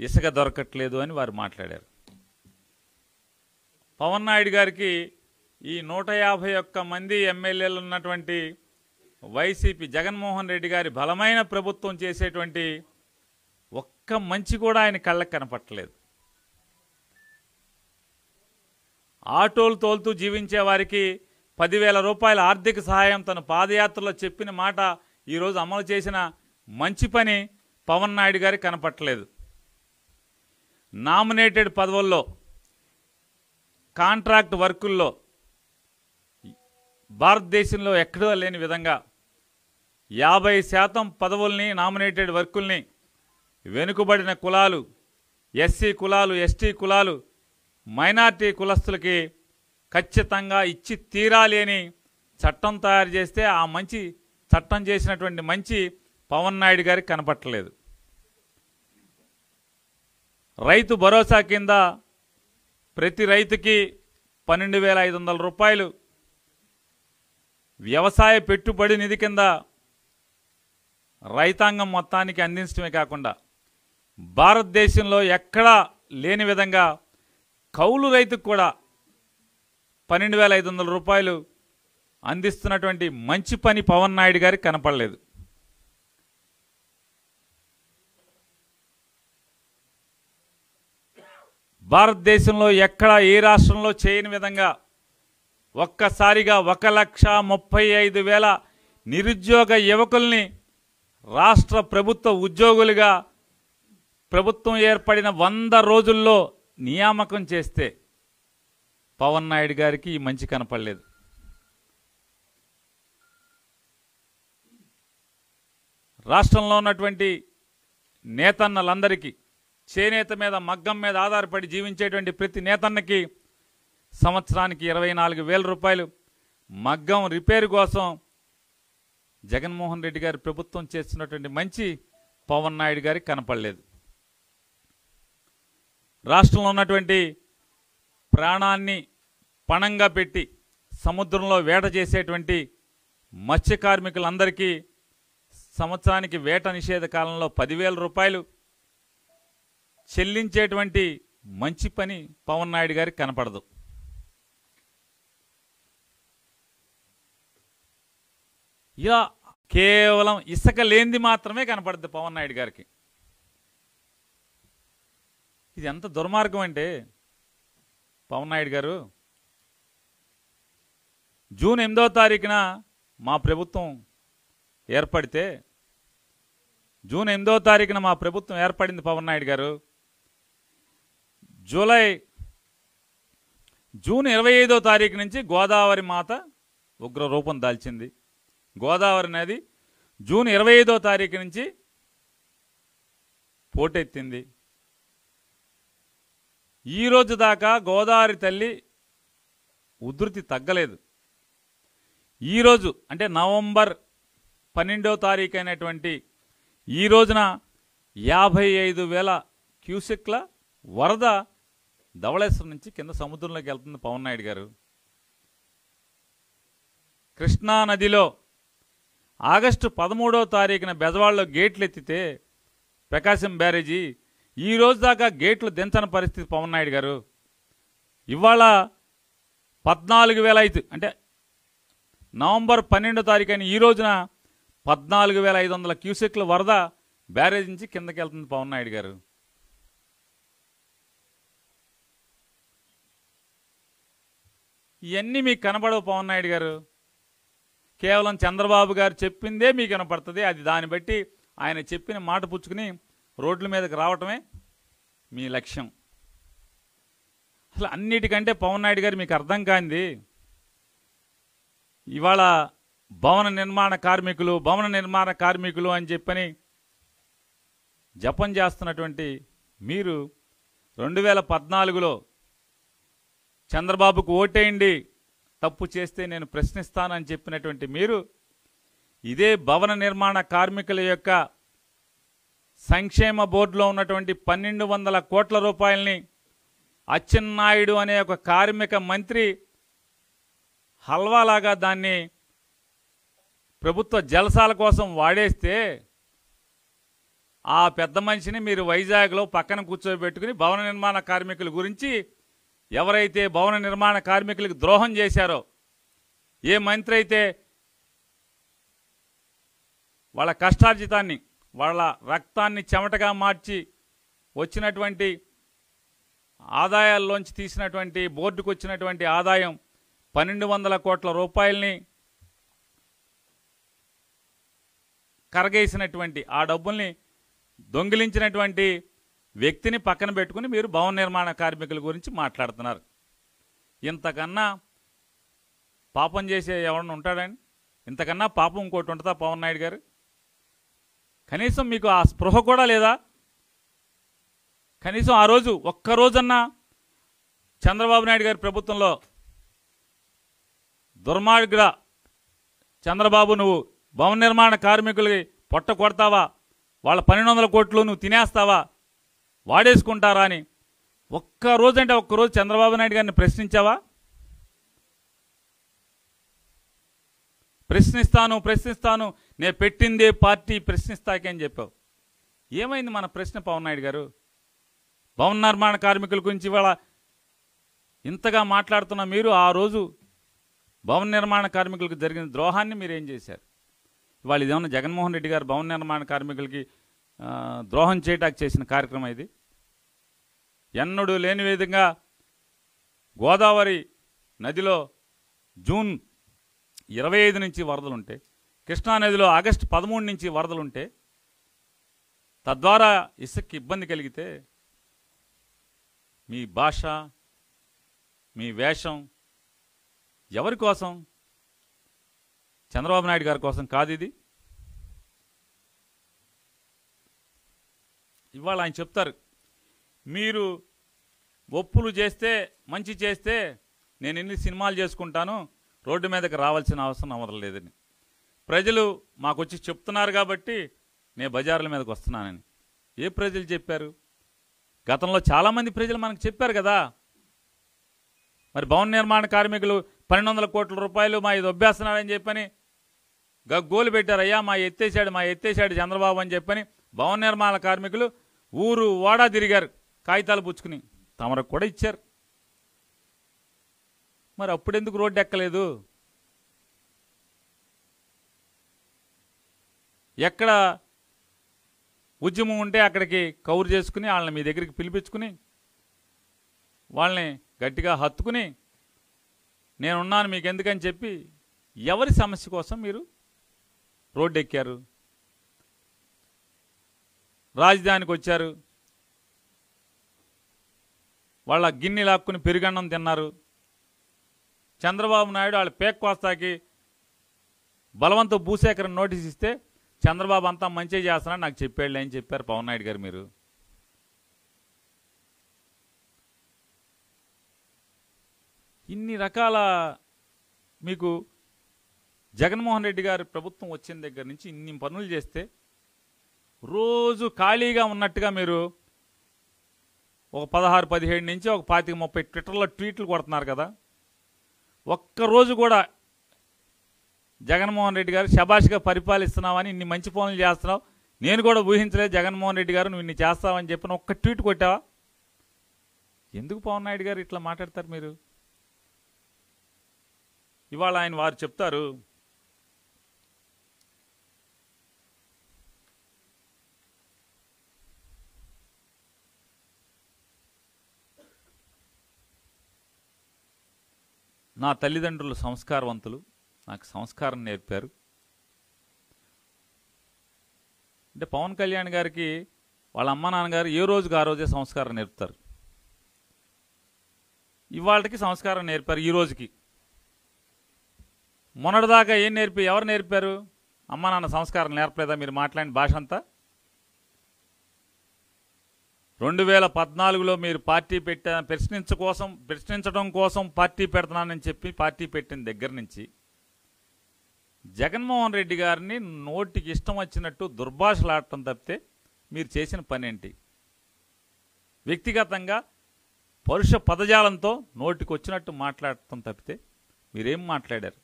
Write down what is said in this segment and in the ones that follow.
ఇసుక దొరకట్లేదు అని వారు మాట్లాడారు. పవన్ నాయుడు గారికి ఈ నూట యాభై ఒక్క మంది ఎమ్మెల్యేలు ఉన్నటువంటి వైసీపీ జగన్మోహన్ రెడ్డి గారి బలమైన ప్రభుత్వం చేసేటువంటి ఒక్క మంచి కూడా ఆయన కళ్ళకు కనపట్టలేదు. ఆటోలు తోలుతూ జీవించే వారికి పదివేల రూపాయల ఆర్థిక సహాయం తన పాదయాత్రలో చెప్పిన మాట ఈరోజు అమలు చేసిన మంచి పని పవన్ నాయుడు గారికి కనపట్టలేదు. నామినేటెడ్ పదవుల్లో కాంట్రాక్ట్ వర్కుల్లో భారతదేశంలో ఎక్కడో లేని విధంగా యాభై శాతం పదవుల్ని నామినేటెడ్ వర్కుల్ని వెనుకబడిన కులాలు ఎస్సీ కులాలు ఎస్టీ కులాలు మైనార్టీ కులస్తులకి ఖచ్చితంగా ఇచ్చి తీరాలి అని చట్టం తయారు చేస్తే ఆ మంచి చట్టం చేసినటువంటి మంచి పవన్ నాయుడు గారికి కనపట్టలేదు. రైతు భరోసా కింద ప్రతి రైతుకి పన్నెండు వేల ఐదు వందల రూపాయలు. వ్యవసాయ పెట్టుబడి నిధి కింద రైతాంగం మొత్తానికి అందించడమే కాకుండా భారతదేశంలో ఎక్కడా లేని విధంగా కౌలు రైతుకు కూడా పన్నెండు వేల ఐదు వందల రూపాయలు అందిస్తున్నటువంటి మంచి పని పవన్ నాయుడు గారికి కనపడలేదు. భారతదేశంలో ఎక్కడ ఏ రాష్ట్రంలో చేయని విధంగా ఒక్కసారిగా ఒక లక్ష ముప్పై ఐదు వేల నిరుద్యోగ యువకుల్ని రాష్ట్ర ప్రభుత్వ ఉద్యోగులుగా ప్రభుత్వం ఏర్పడిన వంద రోజుల్లో నియామకం చేస్తే పవన్ నాయుడు గారికి ఈ మంచి కనపడలేదు. రాష్ట్రంలో ఉన్నటువంటి నేతన్నలందరికీ చేనేత మీద మగ్గం మీద ఆధారపడి జీవించేటువంటి ప్రతి నేతన్నకి సంవత్సరానికి ఇరవై నాలుగు వేల రూపాయలు. మగ్గం రిపేర్ కోసం జగన్మోహన్ రెడ్డి గారి ప్రభుత్వం చేస్తున్నటువంటి మంచి పవన్ నాయుడు గారికి కనపడలేదు. రాష్ట్రంలో ఉన్నటువంటి ప్రాణాన్ని పణంగా పెట్టి సముద్రంలో వేట చేసేటువంటి మత్స్య కార్మికులందరికీ సంవత్సరానికి వేట నిషేధ కాలంలో పదివేల రూపాయలు. చెల్లించేటువంటి మంచి పని పవన్ నాయుడు గారికి కనపడదు. ఇలా కేవలం ఇసుక లేనిది మాత్రమే కనపడుద్ది పవన్ నాయుడు గారికి. ఇది ఎంత దుర్మార్గం అంటే పవన్ నాయుడు గారు జూన్ ఎనిమిదో తారీఖున మా ప్రభుత్వం ఏర్పడితే జూన్ ఎనిమిదో తారీఖున మా ప్రభుత్వం ఏర్పడింది పవన్ నాయుడు గారు జూలై జూన్ ఇరవై ఐదో తారీఖు నుంచి గోదావరి మాత ఉగ్ర రూపం దాల్చింది. గోదావరి నది జూన్ ఇరవై ఐదో తారీఖు నుంచి పోటెత్తింది. ఈ రోజు దాకా గోదావరి తల్లి ఉధృతి తగ్గలేదు. ఈరోజు అంటే నవంబర్ పన్నెండో తారీఖు అయినటువంటి ఈ రోజున యాభై ఐదు వేల క్యూసెక్ల వరద ధవళేశ్వరం నుంచి కింద సముద్రంలోకి వెళ్తుంది పవన్ నాయుడు గారు. కృష్ణా నదిలో ఆగస్టు పదమూడో తారీఖున బెజవాడలో గేట్లు ఎత్తితే ప్రకాశం బ్యారేజీ ఈ రోజు దాకా గేట్లు దించని పరిస్థితి పవన్ నాయుడు గారు. ఇవాళ పద్నాలుగు వేల ఐదు అంటే నవంబర్ పన్నెండో తారీఖు అయిన ఈ రోజున పద్నాలుగు వేల ఐదు వందల క్యూసెక్ల వరద బ్యారేజ్ నుంచి కిందకి వెళ్తుంది పవన్ నాయుడు గారు. ఇవన్నీ మీకు కనబడవు పవన్ నాయుడు గారు. కేవలం చంద్రబాబు గారు చెప్పిందే మీకు కనపడుతుంది. అది దాన్ని బట్టి ఆయన చెప్పిన మాట పుచ్చుకుని రోడ్ల మీదకి రావటమే మీ లక్ష్యం. అసలు అన్నిటికంటే పవన్ నాయుడు గారు మీకు అర్థం కాంది ఇవాళ భవన నిర్మాణ కార్మికులు భవన నిర్మాణ కార్మికులు అని చెప్పని జపం చేస్తున్నటువంటి మీరు రెండు వేల పద్నాలుగులో చంద్రబాబుకు ఓటేయండి తప్పు చేస్తే నేను ప్రశ్నిస్తానని చెప్పినటువంటి మీరు ఇదే భవన నిర్మాణ కార్మికుల యొక్క సంక్షేమ బోర్డులో ఉన్నటువంటి పన్నెండు వందల కోట్ల రూపాయల్ని అచ్చెన్నాయుడు అనే ఒక కార్మిక మంత్రి హల్వాలాగా దాన్ని ప్రభుత్వ జలసాల కోసం వాడేస్తే ఆ పెద్ద మనిషిని మీరు వైజాగ్లో పక్కన కూర్చోబెట్టుకుని భవన నిర్మాణ కార్మికుల గురించి ఎవరైతే భవన నిర్మాణ కార్మికులకు ద్రోహం చేశారో ఏ మంత్రి అయితే వాళ్ళ కష్టార్జితాన్ని వాళ్ళ రక్తాన్ని చెమటగా మార్చి వచ్చినటువంటి ఆదాయాల్లోంచి తీసినటువంటి బోర్డుకు వచ్చినటువంటి ఆదాయం పన్నెండు వందల కోట్ల రూపాయల్ని కరగేసినటువంటి ఆ డబ్బుల్ని దొంగిలించినటువంటి వ్యక్తిని పక్కన పెట్టుకుని మీరు భవన నిర్మాణ కార్మికుల గురించి మాట్లాడుతున్నారు. ఇంతకన్నా పాపం చేసే ఎవరన్నా ఉంటాడని ఇంతకన్నా పాపం ఇంకోటి ఉంటుందా పవన్ నాయుడు గారు? కనీసం మీకు ఆ స్పృహ కూడా లేదా? కనీసం ఆ రోజు ఒక్కరోజన్నా చంద్రబాబు నాయుడు గారి ప్రభుత్వంలో దుర్మార్గుడ చంద్రబాబు నువ్వు భవన నిర్మాణ కార్మికులకి పొట్ట కొడతావా? వాళ్ళ పన్నెండు వందల కోట్లు నువ్వు తినేస్తావా? వాడేసుకుంటారా అని. ఒక్కరోజు అంటే ఒక్క రోజు చంద్రబాబు నాయుడు గారిని ప్రశ్నించావా? ప్రశ్నిస్తాను ప్రశ్నిస్తాను. నేను పెట్టిందే పార్టీ ప్రశ్నిస్తాకేం చెప్పావు. ఏమైంది మన ప్రశ్న పవన్ నాయుడు గారు? భవన నిర్మాణ కార్మికుల గురించి ఇవాళ ఇంతగా మాట్లాడుతున్న మీరు ఆ రోజు భవన నిర్మాణ కార్మికులకు జరిగిన ద్రోహాన్ని మీరు ఏం చేశారు? ఇవాళ ఇదేమన్నా జగన్మోహన్ రెడ్డి గారు భవన నిర్మాణ కార్మికులకి ద్రోహం చేయటానికి చేసిన కార్యక్రమం ఇది? ఎన్నడూ లేని విధంగా గోదావరి నదిలో జూన్ ఇరవై ఐదు నుంచి వరదలుంటే కృష్ణానదిలో ఆగస్టు పదమూడు నుంచి వరదలుంటే తద్వారా ఇసుక్కి ఇబ్బంది కలిగితే మీ భాష మీ వేషం ఎవరి కోసం? చంద్రబాబు నాయుడు గారి కోసం కాదు ఇది. ఇవాళ ఆయన చెప్తారు మీరు ఒప్పులు చేస్తే మంచి చేస్తే నేను ఎన్ని సినిమాలు చేసుకుంటాను రోడ్డు మీదకి రావాల్సిన అవసరం అవసరం లేదని. ప్రజలు మాకు వచ్చి చెప్తున్నారు కాబట్టి నేను బజార్ల మీదకి వస్తున్నానని. ఏ ప్రజలు చెప్పారు? గతంలో చాలామంది ప్రజలు మనకు చెప్పారు కదా. మరి భవన నిర్మాణ కార్మికులు పన్నెండు వందల కోట్ల రూపాయలు మా ఇది ఒబ్బేస్తున్నాడని చెప్పని గగ్గోలు పెట్టారు అయ్యా మా ఎత్తేసాడు మా ఎత్తేసాడు చంద్రబాబు అని చెప్పని భవన నిర్మాణ కార్మికులు ఊరు వాడా తిరిగారు. కాగితాలు పుచ్చుకుని తమరకు కూడా ఇచ్చారు. మరి అప్పుడెందుకు రోడ్డు ఎక్కలేదు? ఎక్కడ ఉద్యమం ఉంటే అక్కడికి కౌరు చేసుకుని వాళ్ళని మీ దగ్గరికి పిలిపించుకుని వాళ్ళని గట్టిగా హత్తుకుని నేనున్నాను మీకు ఎందుకని చెప్పి ఎవరి సమస్య కోసం మీరు రోడ్డు ఎక్కారు రాజధానికి వచ్చారు. వాళ్ళ గిన్నె లాక్కుని పెరుగన్నం తిన్నారు. చంద్రబాబు నాయుడు వాళ్ళ పేక్ కోస్తాకి బలవంత భూసేకరణ నోటీస్ ఇస్తే చంద్రబాబు అంతా మంచిగా చేస్తానని నాకు చెప్పాడులే అని చెప్పారు పవన్ నాయుడు గారు మీరు. ఇన్ని రకాల మీకు జగన్మోహన్ రెడ్డి గారి ప్రభుత్వం వచ్చిన దగ్గర నుంచి ఇన్ని పనులు చేస్తే రోజు ఖాళీగా ఉన్నట్టుగా మీరు ఒక పదహారు పదిహేడు నుంచి ఒక పాతిక ముప్పై ట్విట్టర్లో ట్వీట్లు కొడుతున్నారు కదా. ఒక్కరోజు కూడా జగన్మోహన్ రెడ్డి గారు శబాష్గా పరిపాలిస్తున్నావని ఇన్ని మంచి పనులు చేస్తున్నావు. నేను కూడా ఊహించలేదు జగన్మోహన్ రెడ్డి గారు నువ్వు ఇన్ని చేస్తావని చెప్పిన ఒక్క ట్వీట్ కొట్టావా? ఎందుకు పవన్ నాయుడు గారు ఇట్లా మాట్లాడతారు మీరు? ఇవాళ ఆయన వారు చెప్తారు నా తల్లిదండ్రులు సంస్కారవంతులు. నాకు సంస్కారం నేర్పారు. అంటే పవన్ కళ్యాణ్ గారికి వాళ్ళ అమ్మ నాన్నగారు ఏ రోజుకి ఆ రోజే సంస్కారం నేర్పుతారు. ఇవాళకి సంస్కారం నేర్పారు ఈ రోజుకి. మొన్నటిదాకా ఏం నేర్పి ఎవరు నేర్పారు? అమ్మ నాన్న సంస్కారం నేర్పలేదా? మీరు మాట్లాడిన భాష అంతా? రెండు వేల పద్నాలుగులో మీరు పార్టీ పెట్ట ప్రశ్నించ కోసం ప్రశ్నించడం కోసం పార్టీ పెడుతున్నానని చెప్పి పార్టీ పెట్టిన దగ్గర నుంచి జగన్మోహన్ రెడ్డి గారిని నోటికి ఇష్టం వచ్చినట్టు దుర్భాషలాడటం తప్పితే మీరు చేసిన పనేంటి? వ్యక్తిగతంగా పరుష పదజాలంతో నోటికి వచ్చినట్టు మాట్లాడటం తప్పితే మీరేం మాట్లాడారు?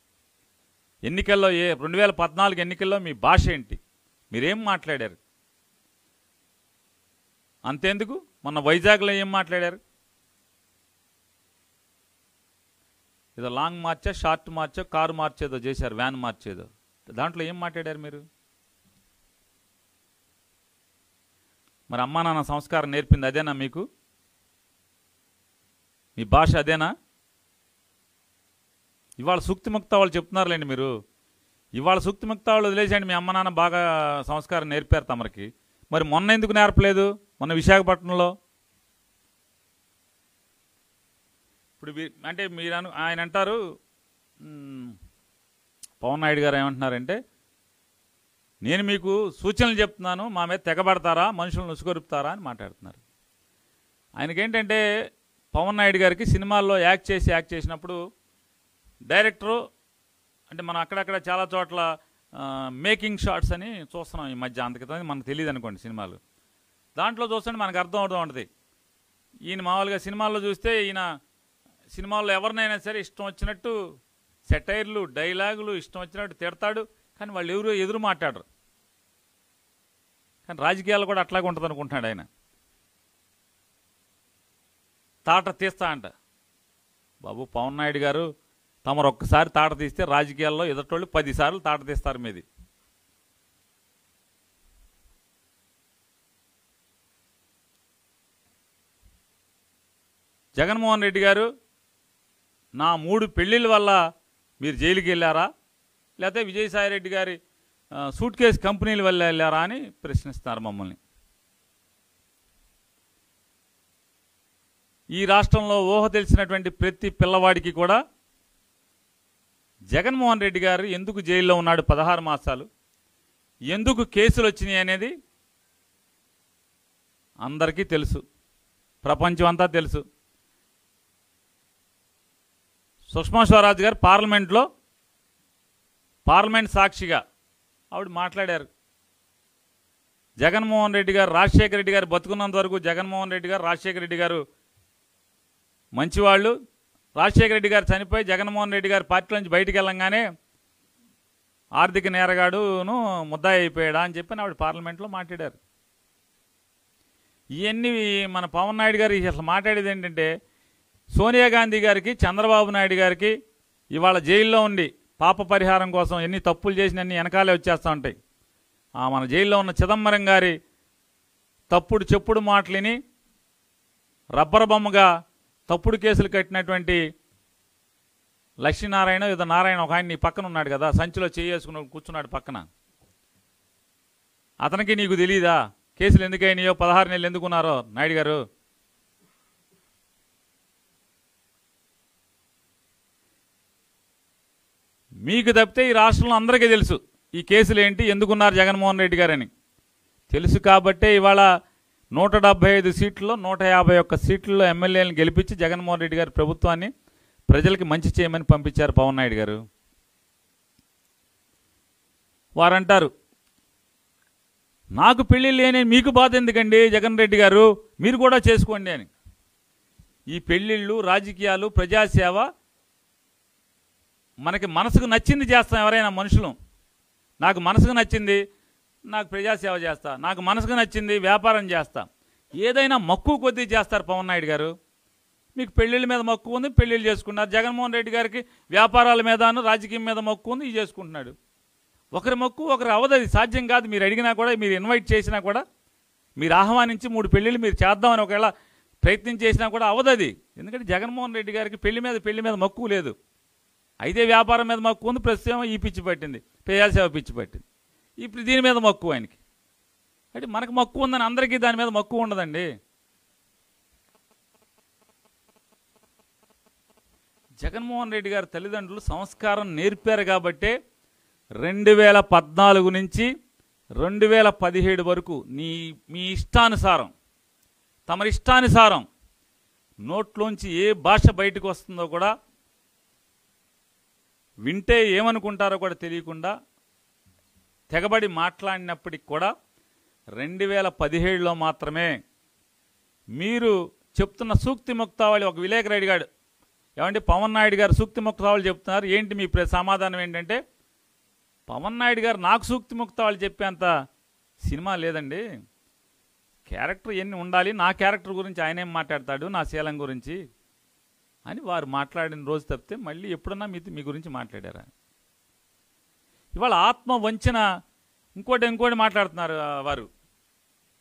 ఎన్నికల్లో ఏ రెండు వేల పద్నాలుగు ఎన్నికల్లో మీ భాష ఏంటి? మీరేం మాట్లాడారు? అంతేందుకు? మొన్న వైజాగ్లో ఏం మాట్లాడారు? ఏదో లాంగ్ మార్చా షార్ట్ మార్చో కారు మార్చేదో చేశారు వ్యాన్ మార్చేదో. దాంట్లో ఏం మాట్లాడారు మీరు? మరి అమ్మా నాన్న సంస్కారం నేర్పింది అదేనా మీకు? మీ భాష అదేనా? ఇవాళ సూక్తిముక్త వాళ్ళు చెప్తున్నారులేండి మీరు. ఇవాళ సూక్తిముక్త వాళ్ళు వదిలేసేయండి మీ అమ్మ నాన్న బాగా సంస్కారం నేర్పారు తమరికి. మరి మొన్న ఎందుకు నేర్పలేదు? మొన్న విశాఖపట్నంలో? ఇప్పుడు అంటే మీరు అను ఆయన అంటారు పవన్ నాయుడు గారు ఏమంటున్నారంటే నేను మీకు సూచనలు చెప్తున్నాను మా మీద తెగబడతారా మనుషులను ఉసుగొరుపుతారా అని మాట్లాడుతున్నారు. ఆయనకేంటంటే పవన్ నాయుడు గారికి సినిమాల్లో యాక్ట్ చేసి యాక్ట్ చేసినప్పుడు డైరెక్టరు అంటే మనం అక్కడక్కడ చాలా చోట్ల మేకింగ్ షాట్స్ అని చూస్తున్నాం ఈ మధ్య అంతకితం. మనకు తెలియదు అనుకోండి సినిమాలు. దాంట్లో చూస్తుంటే మనకు అర్థం అవుతూ ఉంటుంది. ఈయన మామూలుగా సినిమాల్లో చూస్తే ఈయన సినిమాల్లో ఎవరినైనా సరే ఇష్టం వచ్చినట్టు సెటైర్లు డైలాగులు ఇష్టం వచ్చినట్టు తిడతాడు. కానీ వాళ్ళు ఎవరు ఎదురు మాట్లాడరు. కానీ రాజకీయాలు కూడా అట్లాగే ఉంటుంది అనుకుంటున్నాడు ఆయన. తాట తీస్తా అంట. బాబు పవన్ నాయుడు గారు తమరు ఒక్కసారి తాట తీస్తే రాజకీయాల్లో ఎదుటోళ్ళు పదిసార్లు తాట తీస్తారు మీది. జగన్మోహన్ రెడ్డి గారు నా మూడు పెళ్ళిళ్ళ వల్ల మీరు జైలుకి వెళ్ళారా? లేకపోతే విజయసాయిరెడ్డి గారి సూట్ కేసు కంపెనీల వల్ల వెళ్ళారా అని ప్రశ్నిస్తున్నారు మమ్మల్ని. ఈ రాష్ట్రంలో ఊహ తెలిసినటువంటి ప్రతి పిల్లవాడికి కూడా జగన్మోహన్ రెడ్డి గారు ఎందుకు జైల్లో ఉన్నాడు పదహారు మాసాలు? ఎందుకు కేసులు వచ్చినాయి అనేది అందరికీ తెలుసు. ప్రపంచం అంతా తెలుసు. సుష్మా స్వరాజ్ గారు పార్లమెంట్లో పార్లమెంట్ సాక్షిగా ఆవిడ మాట్లాడారు. జగన్మోహన్ రెడ్డి గారు రాజశేఖర రెడ్డి గారు బతుకున్నంత వరకు జగన్మోహన్ రెడ్డి గారు రాజశేఖర రెడ్డి గారు మంచివాళ్ళు. రాజశేఖర రెడ్డి గారు చనిపోయి జగన్మోహన్ రెడ్డి గారు పార్టీ నుంచి బయటికి వెళ్ళంగానే ఆర్థిక నేరగాడును ముద్దాయి అయిపోయాడా అని చెప్పి ఆవిడ పార్లమెంట్లో మాట్లాడారు. ఇవన్నీ మన పవన్ నాయుడు గారు అసలు మాట్లాడేది ఏంటంటే సోనియా గాంధీ గారికి చంద్రబాబు నాయుడు గారికి ఇవాళ జైల్లో ఉండి పాప పరిహారం కోసం ఎన్ని తప్పులు చేసినన్ని వెనకాలే వచ్చేస్తూ ఉంటాయి. ఆ మన జైల్లో ఉన్న చిదంబరం గారి తప్పుడు చెప్పుడు మాటలిని రబ్బర్ బొమ్మగా తప్పుడు కేసులు కట్టినటువంటి లక్ష్మీనారాయణ ఇద నారాయణ ఒక ఆయన నీ పక్కన ఉన్నాడు కదా సంచిలో చేసుకుని కూర్చున్నాడు పక్కన. అతనికి నీకు తెలియదా కేసులు ఎందుకైనాయో పదహారు నెలలు ఎందుకున్నారో నాయుడు గారు. మీకు తప్పితే ఈ రాష్ట్రంలో అందరికీ తెలుసు ఈ కేసులు ఏంటి ఎందుకున్నారు జగన్మోహన్ రెడ్డి గారని. తెలుసు కాబట్టే ఇవాళ నూట డెబ్బై ఐదు సీట్లలో నూట యాభై ఒక్క సీట్లలో ఎమ్మెల్యేలను గెలిపించి జగన్మోహన్ రెడ్డి గారి ప్రభుత్వాన్ని ప్రజలకి మంచి చేయమని పంపించారు పవన్ నాయుడు గారు. వారంటారు నాకు పెళ్ళి లేని మీకు బాధ ఎందుకండి జగన్ రెడ్డి గారు? మీరు కూడా చేసుకోండి అని. ఈ పెళ్ళిళ్ళు రాజకీయాలు ప్రజాసేవ మనకి మనసుకు నచ్చింది చేస్తాం ఎవరైనా మనుషులు. నాకు మనసుకు నచ్చింది నాకు ప్రజాసేవ చేస్తా నాకు మనసుకు నచ్చింది వ్యాపారం చేస్తా. ఏదైనా మక్కువ కొద్దీ చేస్తారు పవన్ నాయుడు గారు. మీకు పెళ్ళిళ్ళ మీద మక్కువ ఉంది పెళ్ళిళ్ళు చేసుకున్నారు. జగన్మోహన్ రెడ్డి గారికి వ్యాపారాల మీదను రాజకీయం మీద మక్కువ ఉంది ఇది చేసుకుంటున్నాడు. ఒకరి మక్కువ ఒకరు అవదది సాధ్యం కాదు. మీరు అడిగినా కూడా మీరు ఇన్వైట్ చేసినా కూడా మీరు ఆహ్వానించి మూడు పెళ్ళిళ్ళు మీరు చేద్దామని ఒకవేళ ప్రయత్నం చేసినా కూడా అవదది ఎందుకంటే జగన్మోహన్ రెడ్డి గారికి పెళ్ళి మీద పెళ్ళి మీద మక్కువ లేదు. అయితే వ్యాపారం మీద మక్కువ ఉంది ప్రస్తుతం ఈ పిచ్చి పట్టింది ప్రజాసేవ పిచ్చి పట్టింది. ఇప్పుడు దీని మీద మక్కువ ఆయనకి. అంటే మనకు మక్కువ ఉందని అందరికీ దాని మీద మక్కువ ఉండదండి. జగన్మోహన్ రెడ్డి గారి తల్లిదండ్రులు సంస్కారం నేర్పారు కాబట్టే రెండు వేల పద్నాలుగు నుంచి రెండు వేల పదిహేడు వరకు నీ మీ ఇష్టానుసారం తమరి ఇష్టానుసారం నోట్లోంచి ఏ భాష బయటకు వస్తుందో కూడా వింటే ఏమనుకుంటారో కూడా తెలియకుండా తెగబడి మాట్లాడినప్పటికి కూడా రెండు వేల పదిహేడులో మాత్రమే మీరు చెప్తున్న సూక్తి ముక్తావళి ఒక విలేకరు అడిగాడు ఏమంటే పవన్ నాయుడు గారు సూక్తి ముక్తావళి చెప్తున్నారు. ఏంటి మీ సమాధానం ఏంటంటే పవన్ నాయుడు గారు నాకు సూక్తి ముక్తావళి చెప్పేంత సినిమా లేదండి. క్యారెక్టర్ ఎన్ని ఉండాలి? నా క్యారెక్టర్ గురించి ఆయన ఏం మాట్లాడతాడు? నా శీలం గురించి అని వారు మాట్లాడిన రోజు తప్పితే మళ్ళీ ఎప్పుడన్నా మీ మీ గురించి మాట్లాడారా? ఇవాళ ఆత్మ వంచిన ఇంకోటి ఇంకోటి మాట్లాడుతున్నారు వారు.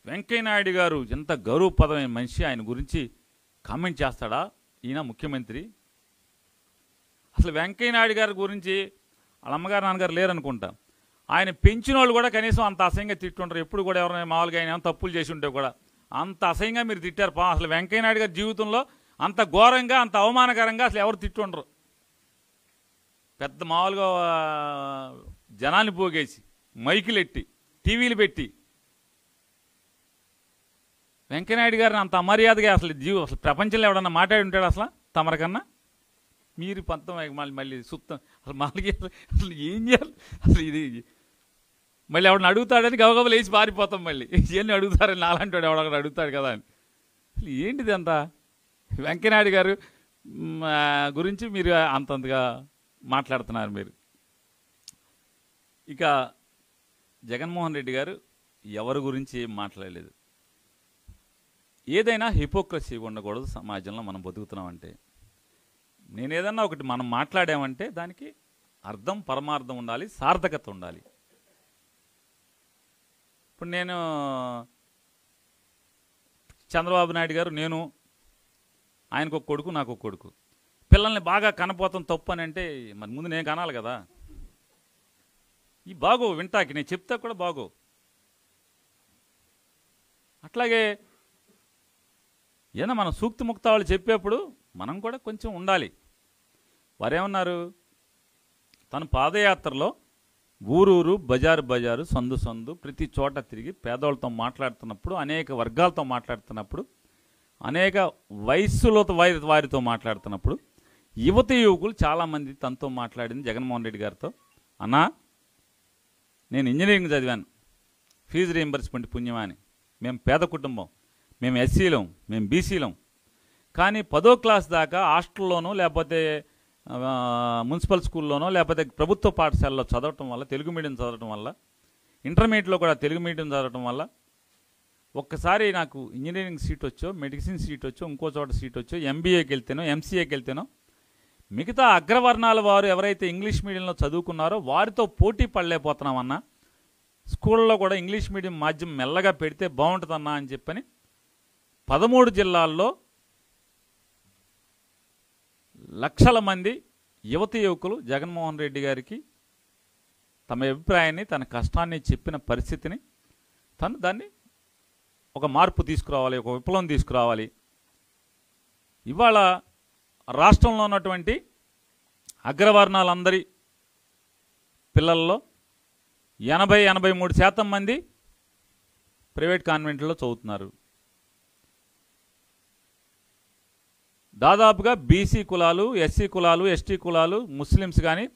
వెంకయ్యనాయుడు గారు ఎంత గౌరవపదమైన మనిషి ఆయన గురించి కామెంట్ చేస్తాడా? ఈయన ముఖ్యమంత్రి. అసలు వెంకయ్యనాయుడు గారి గురించి వాళ్ళ అమ్మగారు నాన్నగారు లేరనుకుంటా. ఆయన పెంచిన వాళ్ళు కూడా కనీసం అంత అసహ్యంగా తిట్టుంటారు. ఎప్పుడు కూడా ఎవరైనా మామూలుగా ఆయన తప్పులు చేసి ఉంటే కూడా అంత అసహ్యంగా మీరు తిట్టారు. పా అసలు వెంకయ్యనాయుడు గారి జీవితంలో అంత ఘోరంగా అంత అవమానకరంగా అసలు ఎవరు తిట్టుండరు? పెద్ద మామూలుగా జనాన్ని పోగేసి మైకులు ఎట్టి టీవీలు పెట్టి. వెంకయ్యనాయుడు గారిని అంత అమర్యాదగా అసలు జీవ అసలు ప్రపంచంలో ఎవడన్నా మాట్లాడి ఉంటాడు అసలు తమరికన్నా? మీరు పంతం మళ్ళీ మళ్ళీ సుత్తం. అసలు మళ్ళీ అసలు ఏం చేయాలి? అసలు ఇది మళ్ళీ ఎవడని అడుగుతాడని గబగబలు లేచి పారిపోతాం మళ్ళీ. ఇవన్నీ అడుగుతారని నాలాంటి వాడు ఎవడొకడు అడుగుతాడు కదా అని. అసలు ఏంటిది అంతా? వెంకయ్యనాయుడు గారు గురించి మీరు అంతంతగా మాట్లాడుతున్నారు మీరు. ఇక జగన్మోహన్ రెడ్డి గారు ఎవరి గురించి ఏం మాట్లాడలేదు. ఏదైనా హిపోక్రసీ ఉండకూడదు సమాజంలో మనం బతుకుతున్నామంటే. నేను ఏదన్నా ఒకటి మనం మాట్లాడామంటే దానికి అర్థం పరమార్థం ఉండాలి సార్థకత ఉండాలి. ఇప్పుడు నేను చంద్రబాబు నాయుడు గారు నేను ఆయనకు ఒక కొడుకు నాకు ఒక కొడుకు. పిల్లల్ని బాగా కనపోతాం తప్పు అని అంటే మరి ముందు నేను కనాలి కదా. ఈ బాగో వింటాకి నేను చెప్తా కూడా బాగో. అట్లాగే ఏదైనా మనం సూక్తి ముక్తావాళ్ళు చెప్పేప్పుడు మనం కూడా కొంచెం ఉండాలి. వారేమన్నారు? తన పాదయాత్రలో ఊరూరు బజారు బజారు సందు సందు ప్రతి చోట తిరిగి పేదవాళ్ళతో మాట్లాడుతున్నప్పుడు అనేక వర్గాలతో మాట్లాడుతున్నప్పుడు అనేక వయస్సులో వారితో మాట్లాడుతున్నప్పుడు యువత యువకులు చాలామంది తనతో మాట్లాడింది జగన్మోహన్ రెడ్డి గారితో. అన్నా నేను ఇంజనీరింగ్ చదివాను. ఫీజు రీయింబర్స్మెంట్ పుణ్యమాని మేము పేద కుటుంబం. మేము ఎస్సీలం మేము బీసీలం. కానీ పదో క్లాస్ దాకా హాస్టల్లోనో లేకపోతే మున్సిపల్ స్కూల్లోనో లేకపోతే ప్రభుత్వ పాఠశాలలో చదవటం వల్ల తెలుగు మీడియం చదవటం వల్ల ఇంటర్మీడియట్లో కూడా తెలుగు మీడియం చదవటం వల్ల ఒక్కసారి నాకు ఇంజనీరింగ్ సీట్ వచ్చో మెడిసిన్ సీట్ వచ్చో ఇంకో చోట సీట్ వచ్చో ఎంబీఏకి వెళ్తేనో ఎంసీఏకి వెళ్తేనో మిగతా అగ్రవర్ణాల వారు ఎవరైతే ఇంగ్లీష్ మీడియంలో చదువుకున్నారో వారితో పోటీ పడలేకపోతున్నామన్నా స్కూళ్ళలో కూడా ఇంగ్లీష్ మీడియం మాధ్యమం మెల్లగా పెడితే బాగుంటుందన్నా అని చెప్పని పదమూడు జిల్లాల్లో లక్షల మంది యువతి యువకులు జగన్మోహన్ రెడ్డి గారికి తమ అభిప్రాయాన్ని తన కష్టాన్ని చెప్పిన పరిస్థితిని తను దాన్ని ఒక మార్పు తీసుకురావాలి ఒక విప్లవం తీసుకురావాలి. ఇవాళ రాష్ట్రంలో ఉన్నటువంటి అగ్రవర్ణాలందరి పిల్లల్లో ఎనభై ఎనభై మూడు శాతం మంది ప్రైవేట్ కాన్వెంట్లో చదువుతున్నారు. దాదాపుగా బీసీ కులాలు ఎస్సీ కులాలు ఎస్టీ కులాలు ముస్లిమ్స్ కానీ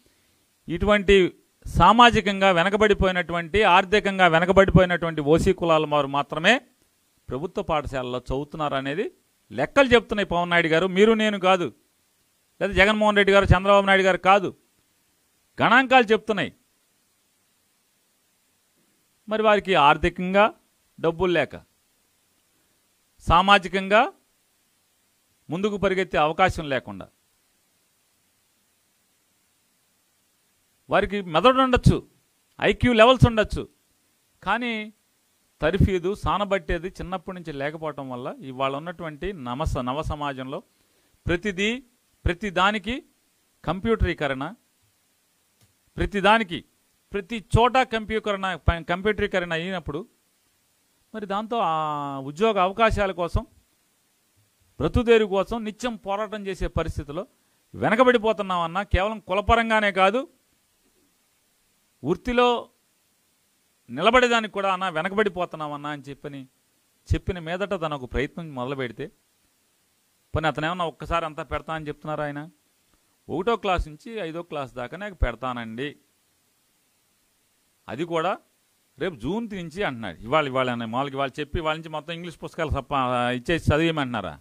ఇటువంటి సామాజికంగా వెనకబడిపోయినటువంటి ఆర్థికంగా వెనకబడిపోయినటువంటి ఓసీ కులాల వారు మాత్రమే ప్రభుత్వ పాఠశాలలో చదువుతున్నారనేది లెక్కలు చెప్తున్నాయి పవన్ నాయుడు గారు. మీరు నేను కాదు. లేదా జగన్మోహన్ రెడ్డి గారు చంద్రబాబు నాయుడు గారు కాదు. గణాంకాలు చెప్తున్నాయి. మరి వారికి ఆర్థికంగా డబ్బులు లేక సామాజికంగా ముందుకు పరిగెత్తే అవకాశం లేకుండా వారికి మెదడు ఉండొచ్చు ఐక్యూ లెవెల్స్ ఉండొచ్చు. కానీ తర్ఫీదు సానబట్టేది చిన్నప్పటి నుంచి లేకపోవటం వల్ల ఇవాళ ఉన్నటువంటి నమస నవ సమాజంలో ప్రతిదీ ప్రతిదానికి కంప్యూటరీకరణ ప్రతిదానికి ప్రతి చోట కంప్యూకరణ కంప్యూటరీకరణ అయినప్పుడు మరి దాంతో ఆ ఉద్యోగ అవకాశాల కోసం బ్రతుదేరు కోసం నిత్యం పోరాటం చేసే పరిస్థితిలో వెనకబడిపోతున్నామన్నా కేవలం కులపరంగానే కాదు వృత్తిలో నిలబడేదానికి కూడా అన్న వెనకబడిపోతున్నామన్నా అని చెప్పని చెప్పిన మీదట తన ఒక ప్రయత్నం మొదలు పెడితే పోనీ అతనేమన్నా ఒక్కసారి అంతా పెడతా అని చెప్తున్నారు ఆయన. ఒకటో క్లాస్ నుంచి ఐదో క్లాస్ దాకా నాకు పెడతానండి. అది కూడా రేపు జూన్ నుంచి అంటున్నాడు. ఇవాళ ఇవాళ మామూలుగా ఇవాళ చెప్పి వాళ్ళ నుంచి మొత్తం ఇంగ్లీష్ పుస్తకాలు సప్ప ఇచ్చేసి చదివేయమంటున్నారా?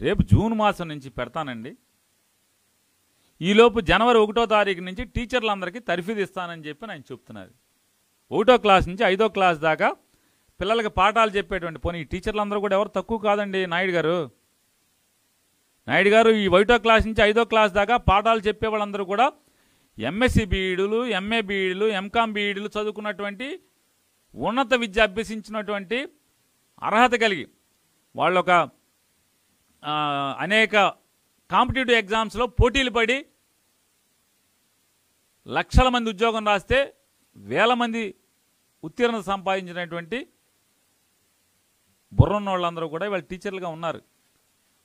రేపు జూన్ మాసం నుంచి పెడతానండి. ఈలోపు జనవరి ఒకటో తారీఖు నుంచి టీచర్లందరికీ తర్ఫీదు ఇస్తానని చెప్పి ఆయన చెప్తున్నారు. ఒకటో క్లాస్ నుంచి ఐదో క్లాస్ దాకా పిల్లలకి పాఠాలు చెప్పేటువంటి పోనీ ఈ టీచర్లు అందరూ కూడా ఎవరు తక్కువ కాదండి నాయుడు గారు. నాయుడు గారు ఈ ఒకటో క్లాస్ నుంచి ఐదో క్లాస్ దాకా పాఠాలు చెప్పే వాళ్ళందరూ కూడా ఎంఎస్సి బీఈడులు ఎంఏ బీఈడులు ఎంకామ్ బీఈడులు చదువుకున్నటువంటి ఉన్నత విద్య అభ్యసించినటువంటి అర్హత కలిగి వాళ్ళు ఒక అనేక కాంపిటేటివ్ ఎగ్జామ్స్లో పోటీలు పడి లక్షల మంది ఉద్యోగం రాస్తే వేల మంది ఉత్తీర్ణత సంపాదించినటువంటి బుర్రన్న వాళ్ళందరూ కూడా ఇవాళ టీచర్లుగా ఉన్నారు.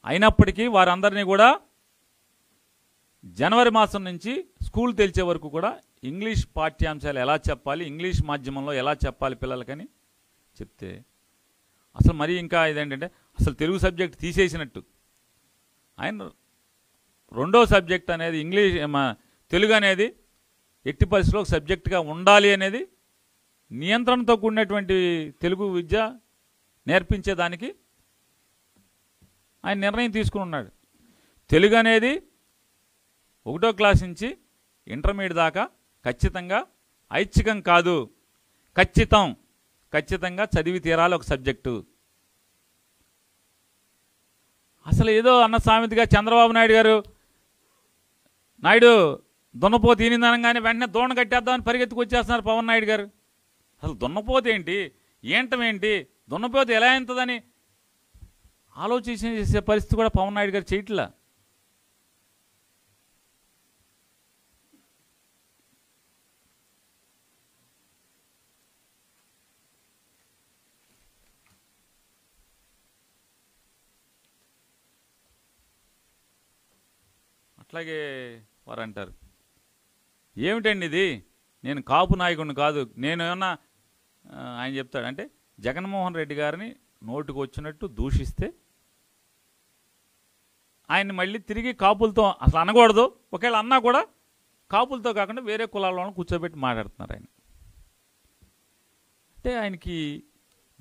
అయినప్పటికీ వారందరినీ కూడా జనవరి మాసం నుంచి స్కూల్ తెలిచే వరకు కూడా ఇంగ్లీష్ పాఠ్యాంశాలు ఎలా చెప్పాలి ఇంగ్లీష్ మాధ్యమంలో ఎలా చెప్పాలి పిల్లలకని చెప్తే అసలు మరీ ఇంకా ఇదేంటంటే అసలు తెలుగు సబ్జెక్ట్ తీసేసినట్టు. ఆయన రెండో సబ్జెక్ట్ అనేది ఇంగ్లీష్ మా- తెలుగు అనేది ఎట్టి పరిస్థితుల్లో ఒక సబ్జెక్టుగా ఉండాలి అనేది నియంత్రణతో కూడినటువంటి తెలుగు విద్య నేర్పించేదానికి ఆయన నిర్ణయం తీసుకుని ఉన్నాడు. తెలుగు అనేది ఒకటో క్లాస్ నుంచి ఇంటర్మీడియట్ దాకా ఖచ్చితంగా ఐచ్ఛికం కాదు. ఖచ్చితం. ఖచ్చితంగా చదివి తీరాలి ఒక సబ్జెక్టు. అసలు ఏదో అన్న సామెతగా చంద్రబాబు నాయుడు గారు నాయుడు దున్నపోతు ఈనిందనగానే వెంటనే దోణ కట్టేద్దామని పరిగెత్తుకు వచ్చేస్తున్నారు పవన్ నాయుడు గారు. అసలు దున్నపోతు ఏంటి? ఏంటమేంటి ఏంటి? దున్నపోతు ఎలా ఎంతదని చేసే పరిస్థితి కూడా పవన్ నాయుడు గారు చేయట్లా అట్లాగే వారు అంటారు ఏమిటండి ఇది? నేను కాపు నాయకుడిని కాదు. నేను ఏమన్నా ఆయన చెప్తాడు అంటే జగన్మోహన్ రెడ్డి గారిని నోటుకు వచ్చినట్టు దూషిస్తే ఆయన్ని మళ్ళీ తిరిగి కాపులతో అసలు అనకూడదు. ఒకవేళ అన్నా కూడా కాపులతో కాకుండా వేరే కులాలను కూర్చోబెట్టి మాట్లాడుతున్నారు ఆయన. అంటే ఆయనకి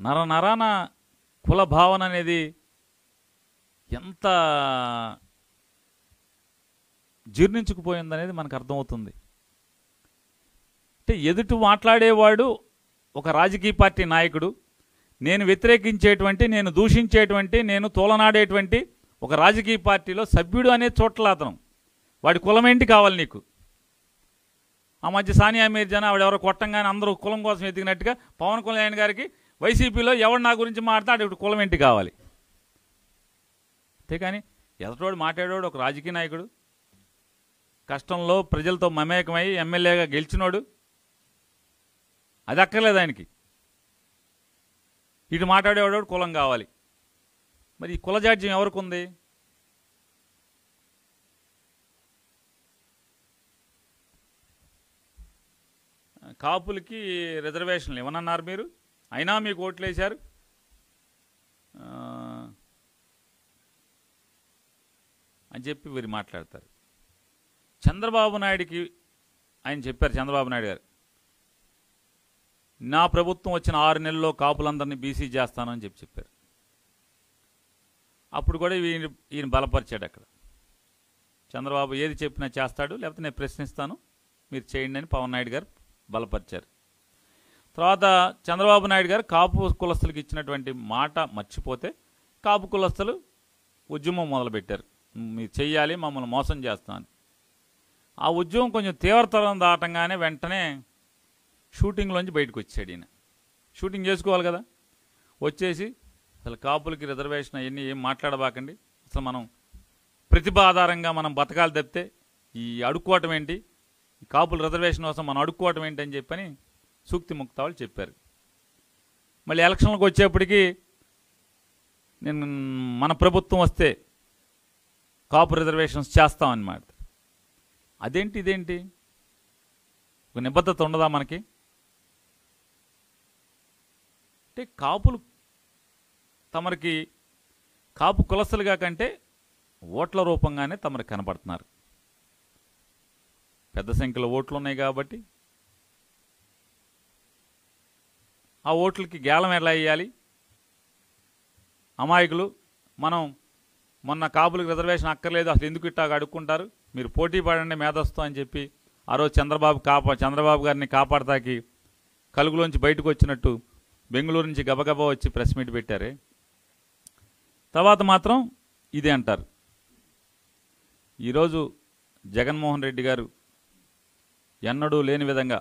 నర నరాన కుల భావన అనేది ఎంత జీర్ణించుకుపోయిందనేది మనకు అర్థమవుతుంది. అంటే ఎదుటి మాట్లాడేవాడు ఒక రాజకీయ పార్టీ నాయకుడు నేను వ్యతిరేకించేటువంటి నేను దూషించేటువంటి నేను తోలనాడేటువంటి ఒక రాజకీయ పార్టీలో సభ్యుడు అనే చోట్ల అతను. వాడి కులం ఏంటి కావాలి నీకు? ఆ మధ్య సానియా మీర్జానా ఆవిడ ఎవరో కొట్టంగానే అందరూ కులం కోసం ఎదిగినట్టుగా పవన్ కళ్యాణ్ గారికి వైసీపీలో ఎవడు నా గురించి మాట్లాడితే ఆవిడ కులం ఏంటి కావాలి? అంతేకాని ఎదటోడు మాట్లాడేవాడు ఒక రాజకీయ నాయకుడు కష్టంలో ప్రజలతో మమేకమై ఎమ్మెల్యేగా గెలిచినోడు అది అక్కర్లేదు ఆయనకి. ఇటు మాట్లాడేవాడు కులం కావాలి. మరి ఈ కులజాడ్యం ఎవరికి ఉంది కాపులకి రిజర్వేషన్లు ఇవ్వనన్నారు మీరు. అయినా మీకు ఓట్లు వేశారు అని చెప్పి వీరు మాట్లాడతారు. చంద్రబాబు నాయుడికి ఆయన చెప్పారు చంద్రబాబు నాయుడు గారు. నా ప్రభుత్వం వచ్చిన ఆరు నెలల్లో కాపులందరినీ బీసీ చేస్తానని చెప్పి చెప్పారు. అప్పుడు కూడా ఈయన ఈయన బలపరిచాడు అక్కడ. చంద్రబాబు ఏది చెప్పినా చేస్తాడు లేకపోతే నేను ప్రశ్నిస్తాను మీరు చేయండి అని పవన్ నాయుడు గారు బలపరిచారు. తర్వాత చంద్రబాబు నాయుడు గారు కాపు కులస్తులకు ఇచ్చినటువంటి మాట మర్చిపోతే కాపు కులస్తులు ఉద్యమం మొదలుపెట్టారు. మీరు చెయ్యాలి మమ్మల్ని మోసం చేస్తామని ఆ ఉద్యమం కొంచెం తీవ్రతరం దాటంగానే వెంటనే షూటింగ్లోంచి బయటకు వచ్చాడు ఈయన. షూటింగ్ చేసుకోవాలి కదా? వచ్చేసి అసలు కాపులకి రిజర్వేషన్ అవన్నీ ఏం మాట్లాడబాకండి. అసలు మనం ప్రతిభ ఆధారంగా మనం బతకాలి తప్పితే ఈ అడుక్కోవటం ఏంటి? ఈ కాపుల రిజర్వేషన్ కోసం మనం అడుక్కోవటం ఏంటి అని చెప్పని సూక్తి ముక్త వాళ్ళు చెప్పారు. మళ్ళీ ఎలక్షన్లకు వచ్చేప్పటికీ నేను మన ప్రభుత్వం వస్తే కాపు రిజర్వేషన్స్ చేస్తామన్నమాట. అదేంటి ఇదేంటి? ఒక నిబద్ధత ఉండదా మనకి? అంటే కాపులు తమరికి కాపు కులస్తులుగా కంటే ఓట్ల రూపంగానే తమరు కనబడుతున్నారు. పెద్ద సంఖ్యలో ఓట్లు ఉన్నాయి కాబట్టి ఆ ఓట్లకి గేలం ఎలా వేయాలి? అమాయకులు మనం మొన్న కాపులకు రిజర్వేషన్ అక్కర్లేదు అసలు ఎందుకు ఇట్టా అడుక్కుంటారు? మీరు పోటీ పడండి మేధస్తో అని చెప్పి ఆ రోజు చంద్రబాబు కాపా చంద్రబాబు గారిని కాపాడతాకి కలుగులోంచి బయటకు వచ్చినట్టు బెంగళూరు నుంచి గబగబా వచ్చి ప్రెస్ మీట్ పెట్టారే. తర్వాత మాత్రం ఇదే అంటారు. ఈరోజు జగన్మోహన్ రెడ్డి గారు ఎన్నడూ లేని విధంగా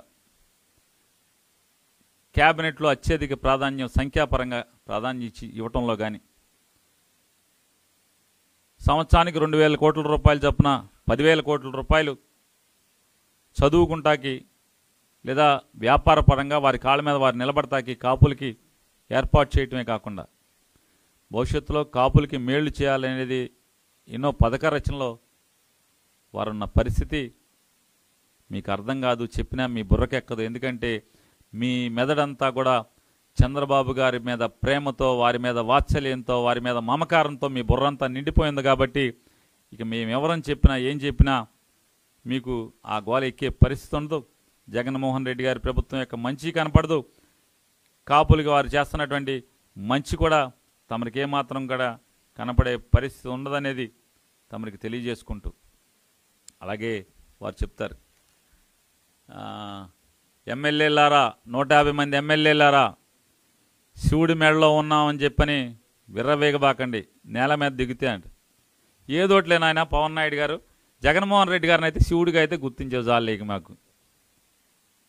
క్యాబినెట్లో అత్యధిక ప్రాధాన్యం సంఖ్యాపరంగా ప్రాధాన్యం ఇచ్చి ఇవ్వటంలో కానీ సంవత్సరానికి రెండు వేల కోట్ల రూపాయలు చొప్పున పదివేల కోట్ల రూపాయలు చదువుకుంటాకి లేదా వ్యాపార పరంగా వారి కాళ్ళ మీద వారు నిలబడతాకి కాపులకి ఏర్పాటు చేయటమే కాకుండా భవిష్యత్తులో కాపులకి మేళ్ళు చేయాలనేది ఎన్నో పథక రచనలో వారున్న పరిస్థితి మీకు అర్థం కాదు చెప్పినా మీ బుర్రకెక్కదు ఎందుకంటే మీ మెదడంతా కూడా చంద్రబాబు గారి మీద ప్రేమతో వారి మీద వాత్సల్యంతో వారి మీద మమకారంతో మీ బుర్రంతా నిండిపోయింది కాబట్టి ఇక మేము చెప్పినా ఏం చెప్పినా మీకు ఆ గోల ఎక్కే పరిస్థితి ఉండదు. జగన్మోహన్ రెడ్డి గారి ప్రభుత్వం యొక్క మంచి కనపడదు. కాపులకి వారు చేస్తున్నటువంటి మంచి కూడా తమరికి ఏమాత్రం కూడా కనపడే పరిస్థితి ఉండదనేది తమరికి తెలియజేసుకుంటూ. అలాగే వారు చెప్తారు. ఎమ్మెల్యేలారా నూట యాభై మంది ఎమ్మెల్యేలారా శివుడి మెడలో ఉన్నామని చెప్పని విర్రవేగబాకండి. నేల మీద దిగితే అంట. ఏదోట్లేనాయన పవన్ నాయుడు గారు జగన్మోహన్ రెడ్డి గారిని అయితే శివుడిగా అయితే గుర్తించే జాలేక మాకు.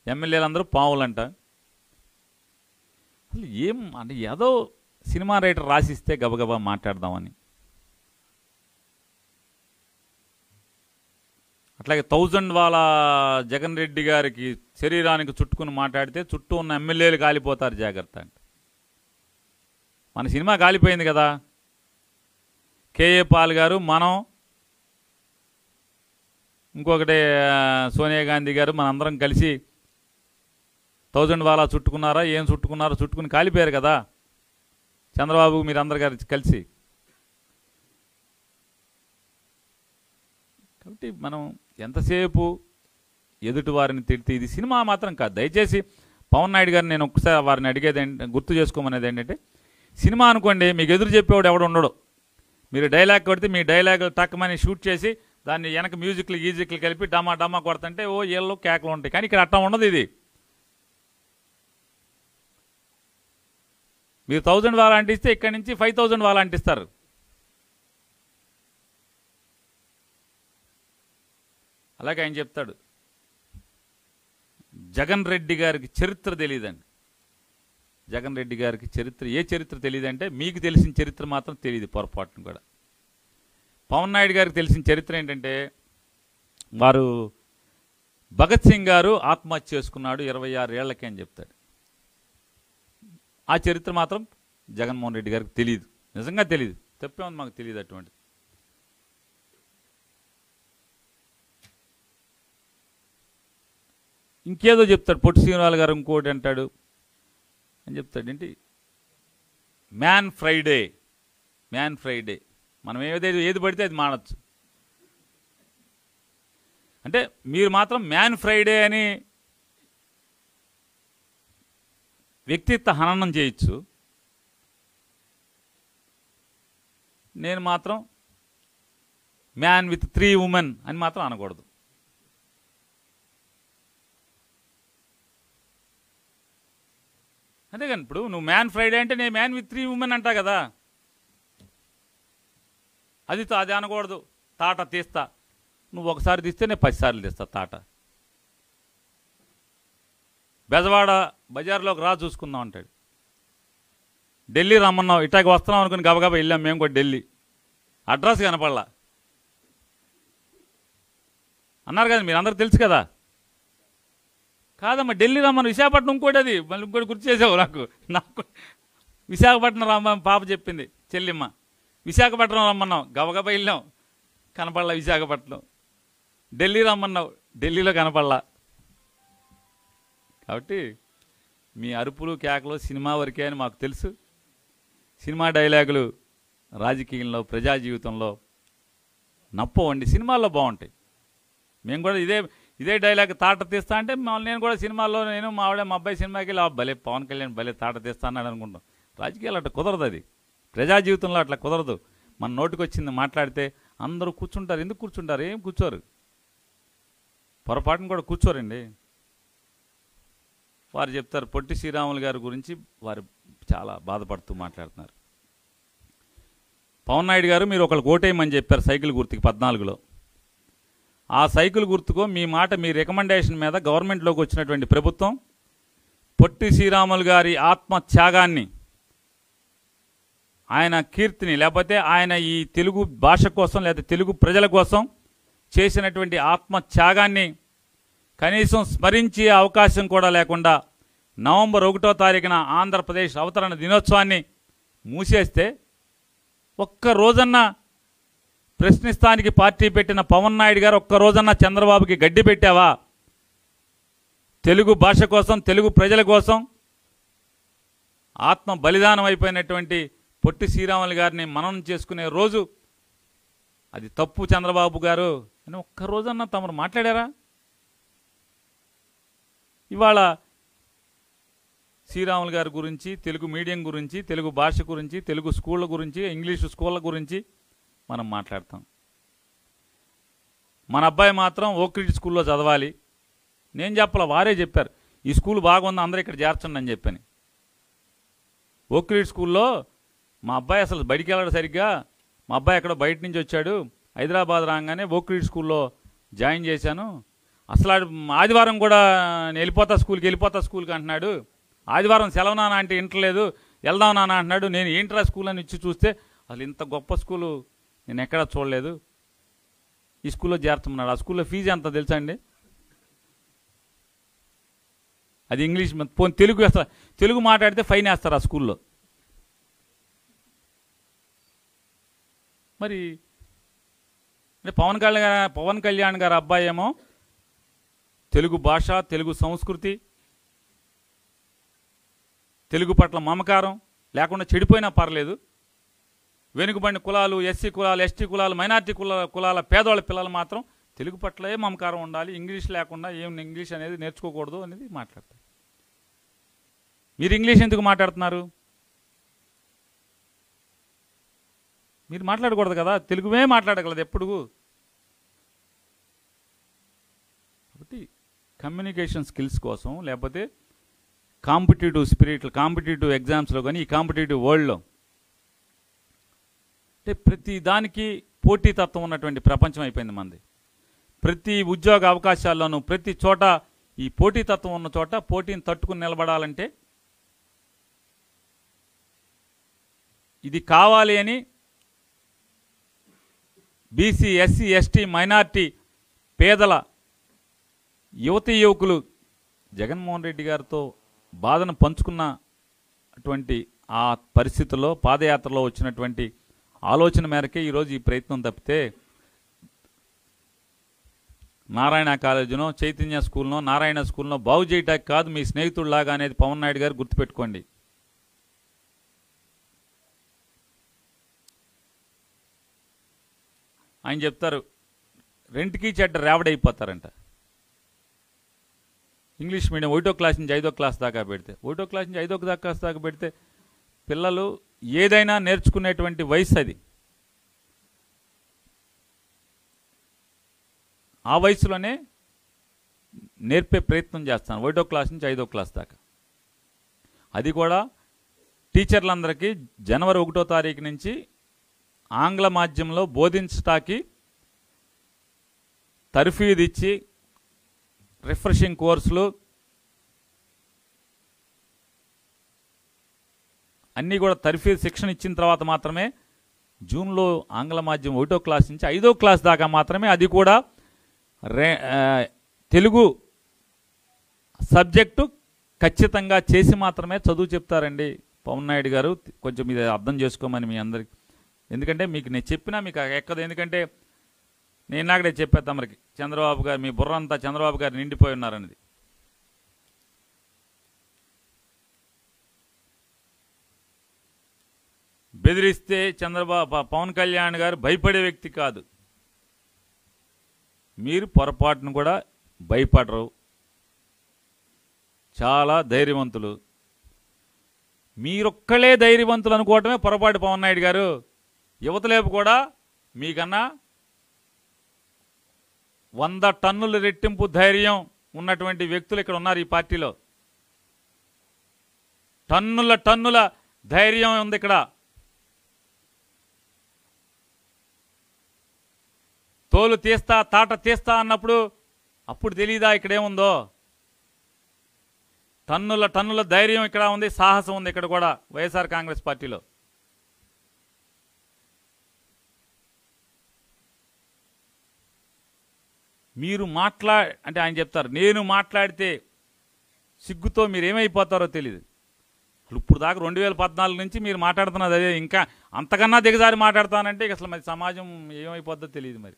ఎమ్మెల్యేలందరూ పావులంట. అసలు ఏం అంటే ఏదో సినిమా రైటర్ రాసిస్తే గబగబా మాట్లాడదామని. అట్లాగే థౌజండ్ వాళ్ళ జగన్ రెడ్డి గారికి శరీరానికి చుట్టుకుని మాట్లాడితే చుట్టూ ఉన్న ఎమ్మెల్యేలు కాలిపోతారు జాగ్రత్త అంటే. మన సినిమా కాలిపోయింది కదా. కేఏ పాల్ గారు మనం ఇంకొకటి సోనియా గాంధీ గారు మనందరం కలిసి థౌజండ్ వాళ్ళ చుట్టుకున్నారా ఏం చుట్టుకున్నారో చుట్టుకుని కాలిపోయారు కదా. చంద్రబాబు మీరందరు గారు కలిసి. కాబట్టి మనం ఎంతసేపు ఎదుటి వారిని తిడితే ఇది సినిమా మాత్రం కాదు. దయచేసి పవన్ నాయుడు గారిని నేను ఒకసారి వారిని అడిగేది గుర్తు చేసుకోమనేది ఏంటంటే సినిమా అనుకోండి మీకు ఎదురు చెప్పేవాడు ఎవడు ఉండడు. మీరు డైలాగ్ కొడితే మీ డైలాగ్ టక్కమని షూట్ చేసి దాన్ని వెనక మ్యూజిక్లు గీజిక్లు కలిపి డమా డమా కొడుతుంటే ఓ ఏళ్ళు కేకలు ఉంటాయి. కానీ ఇక్కడ అట్టం ఉండదు ఇది. మీరు థౌజండ్ వాళ్ళ ఇస్తే ఇక్కడి నుంచి ఫైవ్ థౌజండ్ వాళ్ళ ఇస్తారు అలాగే ఆయన చెప్తాడు. జగన్ రెడ్డి గారికి చరిత్ర తెలియదండి జగన్ రెడ్డి గారికి చరిత్ర ఏ చరిత్ర తెలియదంటే మీకు తెలిసిన చరిత్ర మాత్రం తెలియదు పొరపాటును కూడా. పవన్ నాయుడు గారికి తెలిసిన చరిత్ర ఏంటంటే వారు భగత్ సింగ్ గారు ఆత్మహత్య చేసుకున్నాడు ఇరవై ఆరు ఏళ్ళకి అని చెప్తాడు. ఆ చరిత్ర మాత్రం జగన్మోహన్ రెడ్డి గారికి తెలియదు నిజంగా తెలియదు తప్పేమని మాకు తెలియదు అటువంటి ఇంకేదో చెప్తాడు. పొట్టి శ్రీనివాల్ గారు ఇంకోటి అంటాడు. అని చెప్తాడు? ఏంటి? Man Friday. Man Friday. మనం ఏదైతే ఏది పడితే అది మానచ్చు. అంటే మీరు మాత్రం మ్యాన్ ఫ్రైడే అని వ్యక్తిత్వ హననం చేయొచ్చు. నేను మాత్రం మ్యాన్ విత్ త్రీ ఉమెన్ అని మాత్రం అనకూడదు. అంతే కానీ ఇప్పుడు నువ్వు మ్యాన్ ఫ్రైడే అంటే నేను మ్యాన్ విత్ త్రీ ఉమెన్ అంటా కదా. అది తా- అది అనకూడదు. తాట తీస్తా. నువ్వు ఒకసారి తీస్తే నేను పదిసార్లు తీస్తా తాట. బెజవాడ బజార్లోకి రా చూసుకుందాం అంటాడు. ఢిల్లీ రమ్మన్నావు ఇటాకి వస్తున్నాం అనుకుని గబగబా వెళ్ళాం మేము కూడా ఢిల్లీ. అడ్రస్ కనపడలా. అన్నారు కదా మీరు అందరు తెలుసు కదా? కాదమ్మా ఢిల్లీ రమ్మను విశాఖపట్నం ఇంకోటి అది. మళ్ళీ ఇంకోటి గుర్తు చేసావు నాకు. నాకు విశాఖపట్నం రమ్మని పాప చెప్పింది చెల్లిమ్మ. విశాఖపట్నం రమ్మన్నావు గబగబా వెళ్ళాం. కనపడలా విశాఖపట్నం. ఢిల్లీ రమ్మన్నావు ఢిల్లీలో కనపడలా. కాబట్టి మీ అరుపులు కేకలు సినిమా వరకే అని మాకు తెలుసు. సినిమా డైలాగులు రాజకీయంలో ప్రజా జీవితంలో నప్పవండి సినిమాల్లో బాగుంటాయి. మేము కూడా ఇదే ఇదే డైలాగ్ తాట తీస్తా అంటే మమ్మల్ని నేను కూడా సినిమాల్లో నేను మా ఆవిడ మా అబ్బాయి సినిమాకి వెళ్ళి భలే పవన్ కళ్యాణ్ భలే తాట తీస్తా అనుకుంటాం రాజకీయాలు అట్లా కుదరదు అది. ప్రజా జీవితంలో అట్లా కుదరదు. మన నోటికి వచ్చింది మాట్లాడితే అందరూ కూర్చుంటారు. ఎందుకు కూర్చుంటారు? ఏం కూర్చోరు? పొరపాటును కూడా కూర్చోరండి. వారు చెప్తారు పొట్టి శ్రీరాములు గారి గురించి వారు చాలా బాధపడుతూ మాట్లాడుతున్నారు. పవన్ నాయుడు గారు మీరు ఒకళ్ళు ఓటేయమని చెప్పారు సైకిల్ గుర్తుకి పద్నాలుగులో. ఆ సైకిల్ గుర్తుకో మీ మాట మీ రికమెండేషన్ మీద గవర్నమెంట్లోకి వచ్చినటువంటి ప్రభుత్వం పొట్టి శ్రీరాములు గారి ఆత్మ త్యాగాన్ని ఆయన కీర్తిని లేకపోతే ఆయన ఈ తెలుగు భాష కోసం లేదా తెలుగు ప్రజల కోసం చేసినటువంటి ఆత్మ త్యాగాన్ని కనీసం స్మరించే అవకాశం కూడా లేకుండా నవంబర్ ఒకటో తారీఖున ఆంధ్రప్రదేశ్ అవతరణ దినోత్సవాన్ని మూసేస్తే ఒక్క రోజన్నా ప్రశ్నిస్తానికి పార్టీ పెట్టిన పవన్ నాయుడు గారు ఒక్క రోజన్నా చంద్రబాబుకి గడ్డి పెట్టావా? తెలుగు భాష కోసం తెలుగు ప్రజల కోసం ఆత్మ బలిదానం అయిపోయినటువంటి పొట్టి శ్రీరాములు గారిని మనం చేసుకునే రోజు అది తప్పు చంద్రబాబు గారు అని ఒక్క రోజన్నా తమరు మాట్లాడారా? ఇవాళ శ్రీరాములు గారి గురించి తెలుగు మీడియం గురించి తెలుగు భాష గురించి తెలుగు స్కూళ్ళ గురించి ఇంగ్లీషు స్కూళ్ళ గురించి మనం మాట్లాడతాం. మన అబ్బాయి మాత్రం ఓక్రిడ్ స్కూల్లో చదవాలి. నేను చెప్పాల వారే చెప్పారు. ఈ స్కూల్ బాగుంది అందరూ ఇక్కడ చేర్చండి అని చెప్పని. ఓక్రిడ్ స్కూల్లో మా అబ్బాయి అసలు బయటికి వెళ్ళడం సరిగ్గా. మా అబ్బాయి ఎక్కడో బయట నుంచి వచ్చాడు. హైదరాబాద్ రాగానే ఓక్రిడ్ స్కూల్లో జాయిన్ చేశాను. అసలు ఆదివారం కూడా నేను వెళ్ళిపోతా స్కూల్కి వెళ్ళిపోతా స్కూల్కి అంటున్నాడు. ఆదివారం సెలవు నాన్న అంటే ఇంటలేదు వెళ్దాం నాన్న అంటున్నాడు. నేను ఏంట్రా స్కూల్ అని ఇచ్చి చూస్తే అసలు ఇంత గొప్ప స్కూలు నేను ఎక్కడా చూడలేదు. ఈ స్కూల్లో చేరుతున్నాడు ఆ స్కూల్లో ఫీజు ఎంత తెలుసా అండి? అది ఇంగ్లీష్ మీద- పోనీ తెలుగు వేస్తారు తెలుగు మాట్లాడితే ఫైన్ వేస్తారు ఆ స్కూల్లో. మరి అంటే పవన్ కళ్యాణ్ పవన్ కళ్యాణ్ గారు అబ్బాయి ఏమో తెలుగు భాష తెలుగు సంస్కృతి తెలుగు పట్ల మమకారం లేకుండా చెడిపోయినా పర్లేదు. వెనుకబడిన కులాలు ఎస్సీ కులాలు ఎస్టీ కులాలు మైనార్టీ కుల కులాల పేదవాళ్ళ పిల్లలు మాత్రం తెలుగు పట్లే మమకారం ఉండాలి. ఇంగ్లీష్ లేకుండా ఏం ఇంగ్లీష్ అనేది నేర్చుకోకూడదు అనేది మాట్లాడతారు. మీరు ఇంగ్లీష్ ఎందుకు మాట్లాడుతున్నారు? మీరు మాట్లాడకూడదు కదా. తెలుగువే మాట్లాడగలదు ఎప్పుడు కాబట్టి కమ్యూనికేషన్ స్కిల్స్ కోసం లేకపోతే కాంపిటేటివ్ స్పిరిట్ కాంపిటేటివ్ ఎగ్జామ్స్లో కానీ ఈ కాంపిటేటివ్ వరల్డ్లో. అంటే ప్రతి దానికి పోటీతత్వం ఉన్నటువంటి ప్రపంచం అయిపోయింది మంది. ప్రతి ఉద్యోగ అవకాశాల్లోనూ ప్రతి చోట ఈ పోటీతత్వం ఉన్న చోట పోటీని తట్టుకుని నిలబడాలంటే ఇది కావాలి అని బీసీ ఎస్సీ ఎస్టీ మైనార్టీ పేదల యువతీ యువకులు జగన్మోహన్ రెడ్డి గారితో బాధను పంచుకున్నటువంటి ఆ పరిస్థితుల్లో పాదయాత్రలో వచ్చినటువంటి ఆలోచన మేరకే ఈరోజు ఈ ప్రయత్నం తప్పితే నారాయణ కాలేజీనో చైతన్య స్కూల్నో నారాయణ స్కూల్నో బాగు చేయటానికి కాదు మీ స్నేహితుడిలాగా అనేది పవన్ నాయుడు గారు గుర్తుపెట్టుకోండి. ఆయన చెప్తారు రెంట్కి చెడ్డ రేవడైపోతారంట. ఇంగ్లీష్ మీడియం ఒకటో క్లాస్ నుంచి ఐదో క్లాస్ దాకా పెడితే ఒకటో క్లాస్ నుంచి ఐదో క్లాస్ దాకా పెడితే పిల్లలు ఏదైనా నేర్చుకునేటువంటి వయసు అది. ఆ వయసులోనే నేర్పే ప్రయత్నం చేస్తాను ఒకటో క్లాస్ నుంచి ఐదో క్లాస్ దాకా. అది కూడా టీచర్లందరికీ జనవరి ఒకటో తారీఖు నుంచి ఆంగ్ల మాధ్యమంలో బోధించటానికి తర్ఫీదు ఇచ్చి రిఫ్రెషింగ్ కోర్సులు అన్నీ కూడా తరఫీ శిక్షణ ఇచ్చిన తర్వాత మాత్రమే జూన్లో ఆంగ్ల మాధ్యమం ఒకటో క్లాస్ నుంచి ఐదో క్లాస్ దాకా మాత్రమే అది కూడా రే తెలుగు సబ్జెక్టు ఖచ్చితంగా చేసి మాత్రమే చదువు చెప్తారండి పవన్ నాయుడు గారు. కొంచెం ఇది అర్థం చేసుకోమని మీ అందరికి. ఎందుకంటే మీకు నేను చెప్పినా మీకు ఎక్కదు. ఎందుకంటే నేను నాకడే చెప్పా తమరికి. చంద్రబాబు గారు మీ బుర్ర అంతా చంద్రబాబు గారు నిండిపోయి ఉన్నారనేది బెదిరిస్తే చంద్రబాబు పవన్ కళ్యాణ్ గారు భయపడే వ్యక్తి కాదు. మీరు పొరపాటును కూడా భయపడరు. చాలా ధైర్యవంతులు. మీరొక్కలే ధైర్యవంతులు అనుకోవటమే పొరపాటు పవన్ నాయుడు గారు. యువతలేపు కూడా మీకన్నా వంద టన్నుల రెట్టింపు ధైర్యం ఉన్నటువంటి వ్యక్తులు ఇక్కడ ఉన్నారు ఈ పార్టీలో. టన్నుల టన్నుల ధైర్యం ఉంది ఇక్కడ. తోలు తీస్తా తాట తీస్తా అన్నప్పుడు అప్పుడు తెలీదా ఇక్కడేముందో? టన్నుల టన్నుల ధైర్యం ఇక్కడ ఉంది సాహసం ఉంది ఇక్కడ కూడా వైఎస్ఆర్ కాంగ్రెస్ పార్టీలో. మీరు మాట్లా అంటే ఆయన చెప్తారు నేను మాట్లాడితే సిగ్గుతో మీరు ఏమైపోతారో తెలియదు ఇప్పుడు దాకా రెండు వేల పద్నాలుగు నుంచి మీరు మాట్లాడుతున్నది అదే ఇంకా అంతకన్నా దిగజారి మాట్లాడతానంటే ఇక అసలు మరి సమాజం ఏమైపోద్దో తెలియదు మరి.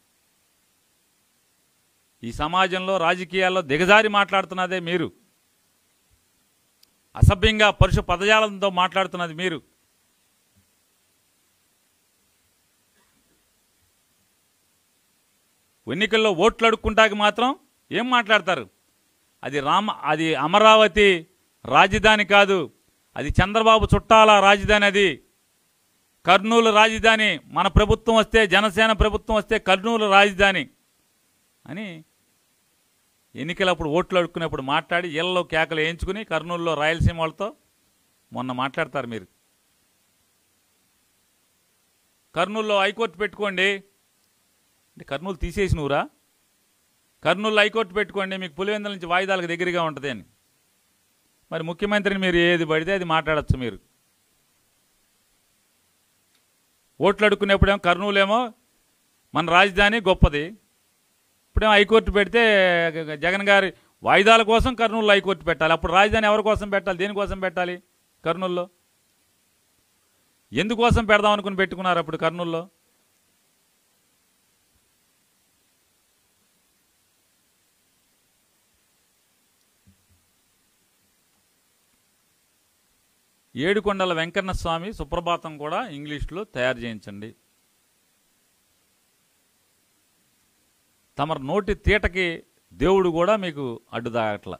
ఈ సమాజంలో రాజకీయాల్లో దిగజారి మాట్లాడుతున్నదే మీరు. అసభ్యంగా పరుష పదజాలంతో మాట్లాడుతున్నది మీరు. ఎన్నికల్లో ఓట్లు అడుక్కుంటాకి మాత్రం ఏం మాట్లాడతారు? అది రామ అది అమరావతి రాజధాని కాదు. అది చంద్రబాబు చుట్టాల రాజధాని అది. కర్నూలు రాజధాని మన ప్రభుత్వం వస్తే జనసేన ప్రభుత్వం వస్తే కర్నూలు రాజధాని అని ఎన్నికలప్పుడు ఓట్లు అడుక్కునేప్పుడు మాట్లాడి ఇళ్ళలో కేకలు వేయించుకుని కర్నూలులో రాయలసీమ వాళ్ళతో మొన్న మాట్లాడతారు మీరు. కర్నూలులో హైకోర్టు పెట్టుకోండి. అంటే కర్నూలు తీసేసి నువ్వురా. కర్నూలు హైకోర్టు పెట్టుకోండి మీకు పులివెందుల నుంచి వాయిదాలకు దగ్గరగా ఉంటుంది అని. మరి ముఖ్యమంత్రిని మీరు ఏది పడితే అది మాట్లాడచ్చు మీరు. ఓట్లు అడుక్కునేప్పుడేమో కర్నూలు ఏమో మన రాజధాని గొప్పది. ఇప్పుడేమో హైకోర్టు పెడితే జగన్ గారి వాయిదాల కోసం కర్నూలులో హైకోర్టు పెట్టాలి. అప్పుడు రాజధాని ఎవరి కోసం పెట్టాలి? దేనికోసం పెట్టాలి? కర్నూలులో. ఎందుకోసం పెడదాం అనుకుని పెట్టుకున్నారు అప్పుడు కర్నూలులో? ఏడుకొండల వెంకన్న స్వామి సుప్రభాతం కూడా ఇంగ్లీష్లో తయారు చేయించండి. తమ నోటి తీటకి దేవుడు కూడా మీకు అడ్డుదాగట్ల.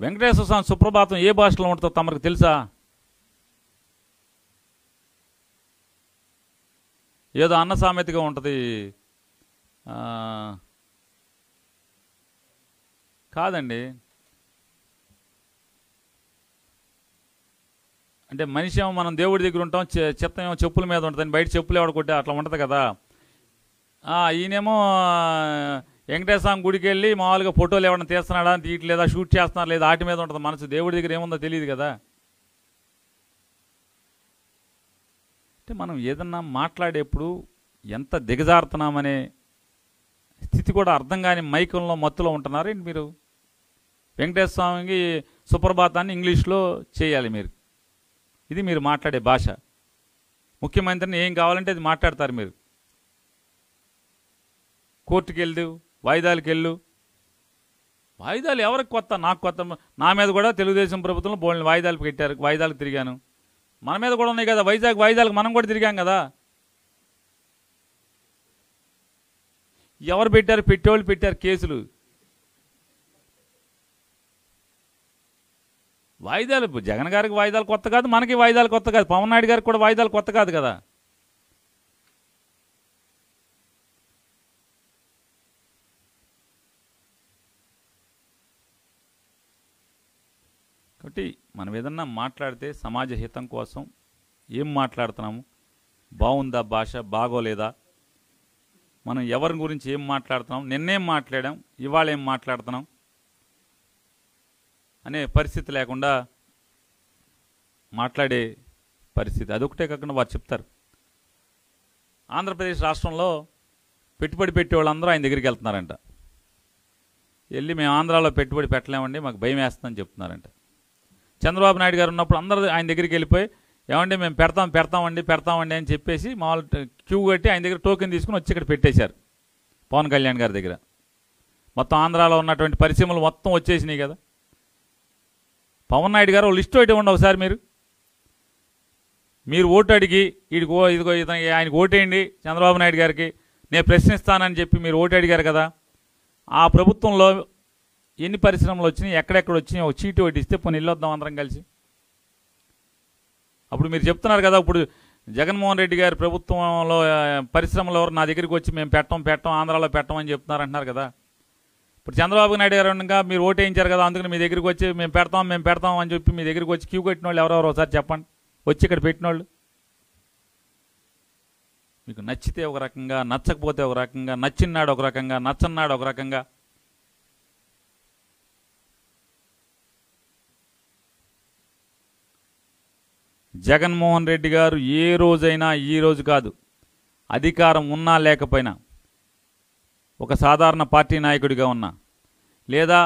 వెంకటేశ్వర స్వామి సుప్రభాతం ఏ భాషలో ఉంటుందో తమకు తెలుసా? ఏదో అన్న సామెతగా ఉంటుంది కాదండి. అంటే మనిషి ఏమో మనం దేవుడి దగ్గర ఉంటాం చె- చిత్తం ఏమో చెప్పుల మీద ఉంటుంది బయట చెప్పులు ఎవడ కొట్టే అట్లా ఉంటుంది కదా. ఈయనేమో వెంకటేశ్వరం స్వామి గుడికి వెళ్ళి మామూలుగా ఫోటోలు ఎవరైనా తీస్తున్నాడా తీయట్లేదా షూట్ చేస్తున్నారు లేదా ఆటి మీద ఉంటుంది మనసు దేవుడి దగ్గర ఏముందో తెలియదు కదా. అంటే మనం ఏదన్నా మాట్లాడేప్పుడు ఎంత దిగజారుతున్నామనే స్థితి కూడా అర్థం కాని మైకంలో మత్తులో ఉంటున్నారేంటి మీరు? వెంకటేశ్వర స్వామికి సుప్రభాతాన్ని ఇంగ్లీష్లో చేయాలి మీరు. ఇది మీరు మాట్లాడే భాష. ముఖ్యమంత్రిని ఏం కావాలంటే అది మాట్లాడతారు మీరు. కోర్టుకి వెళ్ళు వాయిదాలకు వెళ్ళు వాయిదాలు ఎవరికి కొత్త? నాకు కొత్త. నా మీద కూడా తెలుగుదేశం ప్రభుత్వంలో బోల్ని వాయిదాలు పెట్టారు వాయిదాలకు తిరిగాను. మన మీద కూడా ఉన్నాయి కదా. వైజాగ్ వాయిదాలకు మనం కూడా తిరిగాం కదా. ఎవరు పెట్టారు? పెట్టేవాళ్ళు పెట్టారు కేసులు. వాయిదాలు జగన్ గారికి వాయిదాలు కొత్త కాదు మనకి వాయిదాలు కొత్త కాదు. పవన్ నాయుడు గారికి కూడా వాయిదాలు కొత్త కాదు కదా. కాబట్టి మనం ఏదన్నా మాట్లాడితే సమాజ హితం కోసం ఏం మాట్లాడుతున్నాము? బాగుందా భాష? బాగోలేదా? మనం ఎవరి గురించి ఏం మాట్లాడుతున్నాం? నిన్నేం మాట్లాడాం? ఇవాళ ఏం మాట్లాడుతున్నాం? అనే పరిస్థితి లేకుండా మాట్లాడే పరిస్థితి. అదొకటే కాకుండా వారు చెప్తారు. ఆంధ్రప్రదేశ్ రాష్ట్రంలో పెట్టుబడి పెట్టే వాళ్ళందరూ ఆయన దగ్గరికి వెళ్తున్నారంట. వెళ్ళి మేము ఆంధ్రాలో పెట్టుబడి పెట్టలేమండి మాకు భయం వేస్తుందని చెప్తున్నారంట. చంద్రబాబు నాయుడు గారు ఉన్నప్పుడు అందరూ ఆయన దగ్గరికి వెళ్ళిపోయి ఏమండి మేము పెడతాం పెడతామండి పెడతామండి అని చెప్పేసి మామూలు క్యూ కట్టి ఆయన దగ్గర టోకెన్ తీసుకుని వచ్చి ఇక్కడ పెట్టేశారు. పవన్ కళ్యాణ్ గారి దగ్గర. మొత్తం ఆంధ్రాలో ఉన్నటువంటి పరిశ్రమలు మొత్తం వచ్చేసినాయి కదా. పవన్ నాయుడు గారు లిస్ట్ ఒకటి ఇవ్వండి ఒకసారి మీరు. మీరు ఓటు అడిగి వీడికి ఇదిగో ఇతనికి ఆయనకు ఓటేయండి చంద్రబాబు నాయుడు గారికి. నేను ప్రశ్నిస్తానని చెప్పి మీరు ఓటు అడిగారు కదా. ఆ ప్రభుత్వంలో ఎన్ని పరిశ్రమలు వచ్చినాయి ఎక్కడెక్కడ వచ్చినాయి ఒక చీటు ఒకటి ఇస్తే పోనీ వెళ్ళొద్దాం అందరం కలిసి. అప్పుడు మీరు చెప్తున్నారు కదా ఇప్పుడు జగన్మోహన్ రెడ్డి గారి ప్రభుత్వంలో పరిశ్రమలు ఎవరు నా దగ్గరికి వచ్చి మేము పెట్టం పెట్టం ఆంధ్రాలో పెట్టం అని చెప్తున్నారు అంటున్నారు కదా. ఇప్పుడు చంద్రబాబు నాయుడు గారు ఉండగా మీరు ఓటేయించారు కదా అందుకని మీ దగ్గరికి వచ్చి మేము పెడతాం మేము పెడతాం అని చెప్పి మీ దగ్గరికి వచ్చి క్యూ కట్టిన వాళ్ళు ఎవరెవరో ఒకసారి చెప్పండి. వచ్చి ఇక్కడ పెట్టిన వాళ్ళు మీకు నచ్చితే ఒక రకంగా నచ్చకపోతే ఒక రకంగా నచ్చినాడు ఒక రకంగా నచ్చన్నాడు ఒక రకంగా. జగన్మోహన్ రెడ్డి గారు ఏ రోజైనా ఈ రోజు కాదు అధికారం ఉన్నా లేకపోయినా ఒక సాధారణ పార్టీ నాయకుడిగా ఉన్నా లేదా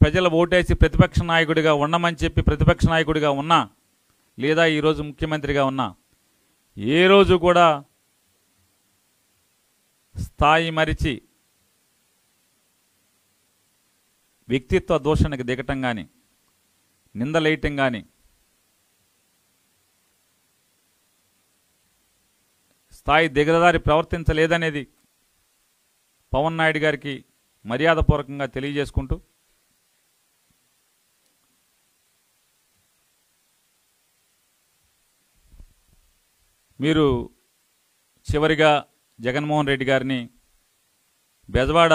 ప్రజల ఓటేసి ప్రతిపక్ష నాయకుడిగా ఉండమని చెప్పి ప్రతిపక్ష నాయకుడిగా ఉన్నా లేదా ఈరోజు ముఖ్యమంత్రిగా ఉన్నా ఏ రోజు కూడా స్థాయి మరిచి వ్యక్తిత్వ దూషణకు దిగటం కానీ నిందలేయటం కానీ స్థాయి దిగదారి ప్రవర్తించలేదనేది పవన్ నాయుడు గారికి మర్యాదపూర్వకంగా తెలియజేసుకుంటూ మీరు చివరిగా జగన్మోహన్ రెడ్డి గారిని బెజవాడ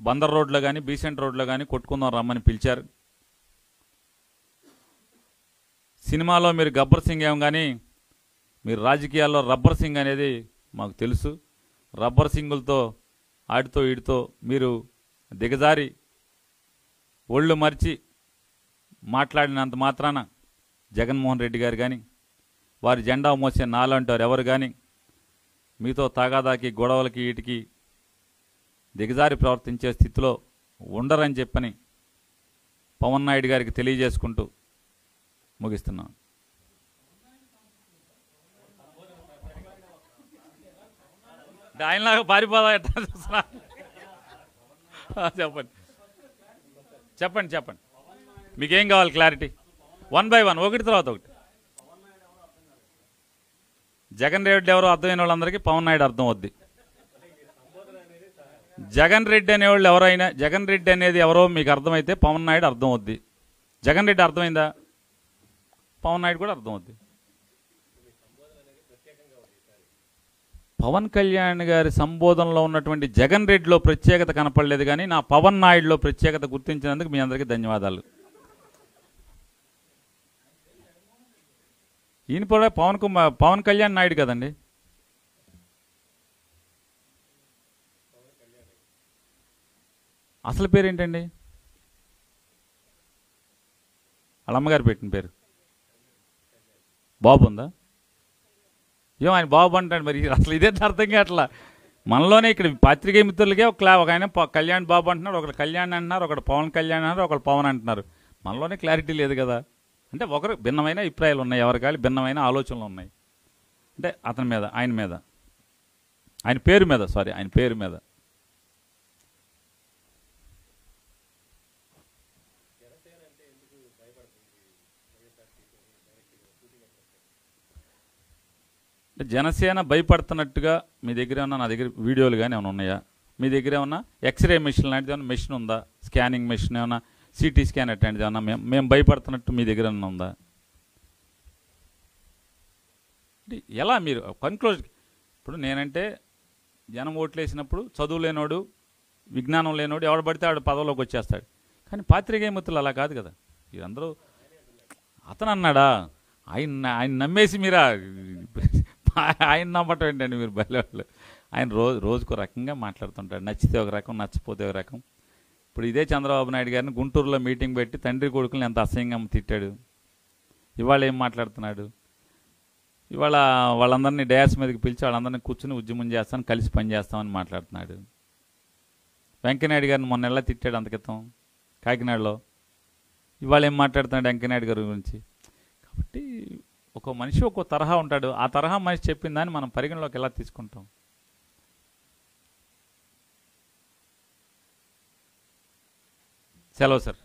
బందర్ రోడ్లో కానీ బీసెంట్ రోడ్లో కానీ కొట్టుకుందాం రమ్మని పిలిచారు. సినిమాలో మీరు గబ్బర్ సింగ్ ఏం కానీ మీరు రాజకీయాల్లో రబ్బర్ సింగ్ అనేది మాకు తెలుసు. రబ్బర్ సింగులతో ఆడితో ఈడితో మీరు దిగజారి ఒళ్ళు మరిచి మాట్లాడినంత మాత్రాన జగన్మోహన్ రెడ్డి గారు కానీ వారి జెండా మోసే నాలంటారు ఎవరు కానీ మీతో తాగాదాకి గొడవలకి వీటికి దిగజారి ప్రవర్తించే స్థితిలో ఉండరని చెప్పని పవన్ నాయుడు గారికి తెలియజేసుకుంటూ ముగిస్తున్నాను. ఆయనలాగా పారిపోదా ఎట్లా చూస్తున్నా? చెప్పండి. చెప్పండి చెప్పండి. మీకేం కావాలి క్లారిటీ? వన్ బై వన్ ఒకటి తర్వాత ఒకటి. జగన్ రెడ్డి ఎవరో అర్థమైన వాళ్ళందరికీ పవన్ నాయుడు అర్థం అవుద్ది. జగన్ రెడ్డి అనేవాళ్ళు ఎవరైనా జగన్ రెడ్డి అనేది ఎవరో మీకు అర్థమైతే పవన్ నాయుడు అర్థం అవుద్ది. జగన్ రెడ్డి అర్థమైందా? పవన్ నాయుడు కూడా అర్థం అవుద్ది. పవన్ కళ్యాణ్ గారి సంబోధనలో ఉన్నటువంటి జగన్ రెడ్డిలో ప్రత్యేకత కనపడలేదు కానీ నా పవన్ నాయుడులో ప్రత్యేకత గుర్తించినందుకు మీ అందరికీ ధన్యవాదాలు. ఈయన కూడా పవన్ కుమార్ పవన్ కళ్యాణ్ నాయుడు కదండి? అసలు పేరు ఏంటండి వాళ్ళ అమ్మగారు పెట్టిన పేరు. బాబు ఉందా? ఏం ఆయన బాబు అంటాడు మరి. అసలు ఇదే అర్థం కావట్లా. మనలోనే ఇక్కడ పాత్రికేయ మిత్రులకే ఒక ఒక ఆయన కళ్యాణ్ బాబు అంటున్నారు ఒకడు కళ్యాణ్ అంటున్నారు ఒకడు పవన్ కళ్యాణ్ అంటున్నారు ఒకడు పవన్ అంటున్నారు. మనలోనే క్లారిటీ లేదు కదా. అంటే ఒకరు భిన్నమైన అభిప్రాయాలు ఉన్నాయి ఎవరికాలి భిన్నమైన ఆలోచనలు ఉన్నాయి. అంటే అతని మీద ఆయన మీద. ఆయన పేరు మీద సారీ ఆయన పేరు మీద. అంటే జనసేన భయపడుతున్నట్టుగా మీ దగ్గర ఏమన్నా నా దగ్గర వీడియోలు కానీ ఏమైనా ఉన్నాయా? మీ దగ్గర ఏమన్నా ఎక్స్రే మెషిన్ లాంటిది ఏమైనా మెషిన్ ఉందా? స్కానింగ్ మెషిన్ ఏమన్నా సిటీ స్కాన్ అట్లాంటిది ఏమన్నా? మేము మేము భయపడుతున్నట్టు మీ దగ్గర ఏమన్నా ఉందా? ఎలా మీరు కన్క్లూజ్ ఇప్పుడు నేనంటే జనం ఓట్లు వేసినప్పుడు చదువు లేనోడు విజ్ఞానం లేనోడు ఎవడు పడితే ఆడు పదవిలోకి వచ్చేస్తాడు. కానీ పాత్రికేయ మిత్రులు అలా కాదు కదా. మీరందరూ అతను అన్నాడా ఆయన ఆయన నమ్మేసి మీరా? ఆయన నమ్మటం ఏంటండి మీరు బయలు ఆయన రోజు రోజుకు రకంగా మాట్లాడుతుంటాడు. నచ్చితే ఒక రకం నచ్చపోతే ఒక రకం. ఇప్పుడు ఇదే చంద్రబాబు నాయుడు గారిని గుంటూరులో మీటింగ్ పెట్టి తండ్రి కొడుకుని ఎంత అసహ్యంగా తిట్టాడు. ఇవాళ ఏం మాట్లాడుతున్నాడు? ఇవాళ వాళ్ళందరినీ డయాస్ మీదకి పిలిచి వాళ్ళందరినీ కూర్చుని ఉద్యమం చేస్తాను కలిసి పని చేస్తామని మాట్లాడుతున్నాడు. వెంకయ్యనాయుడు గారిని మొన్న ఎలా తిట్టాడు అంతకితం కాకినాడలో. ఇవాళ ఏం మాట్లాడుతున్నాడు వెంకయ్యనాయుడు గారి గురించి? కాబట్టి ఒక మనిషి ఒక తరహా ఉంటాడు. ఆ తరహా మనిషి చెప్పిన దాన్ని మనం పరిగణలోకి ఎలా తీసుకుంటాం? సెలవు సార్.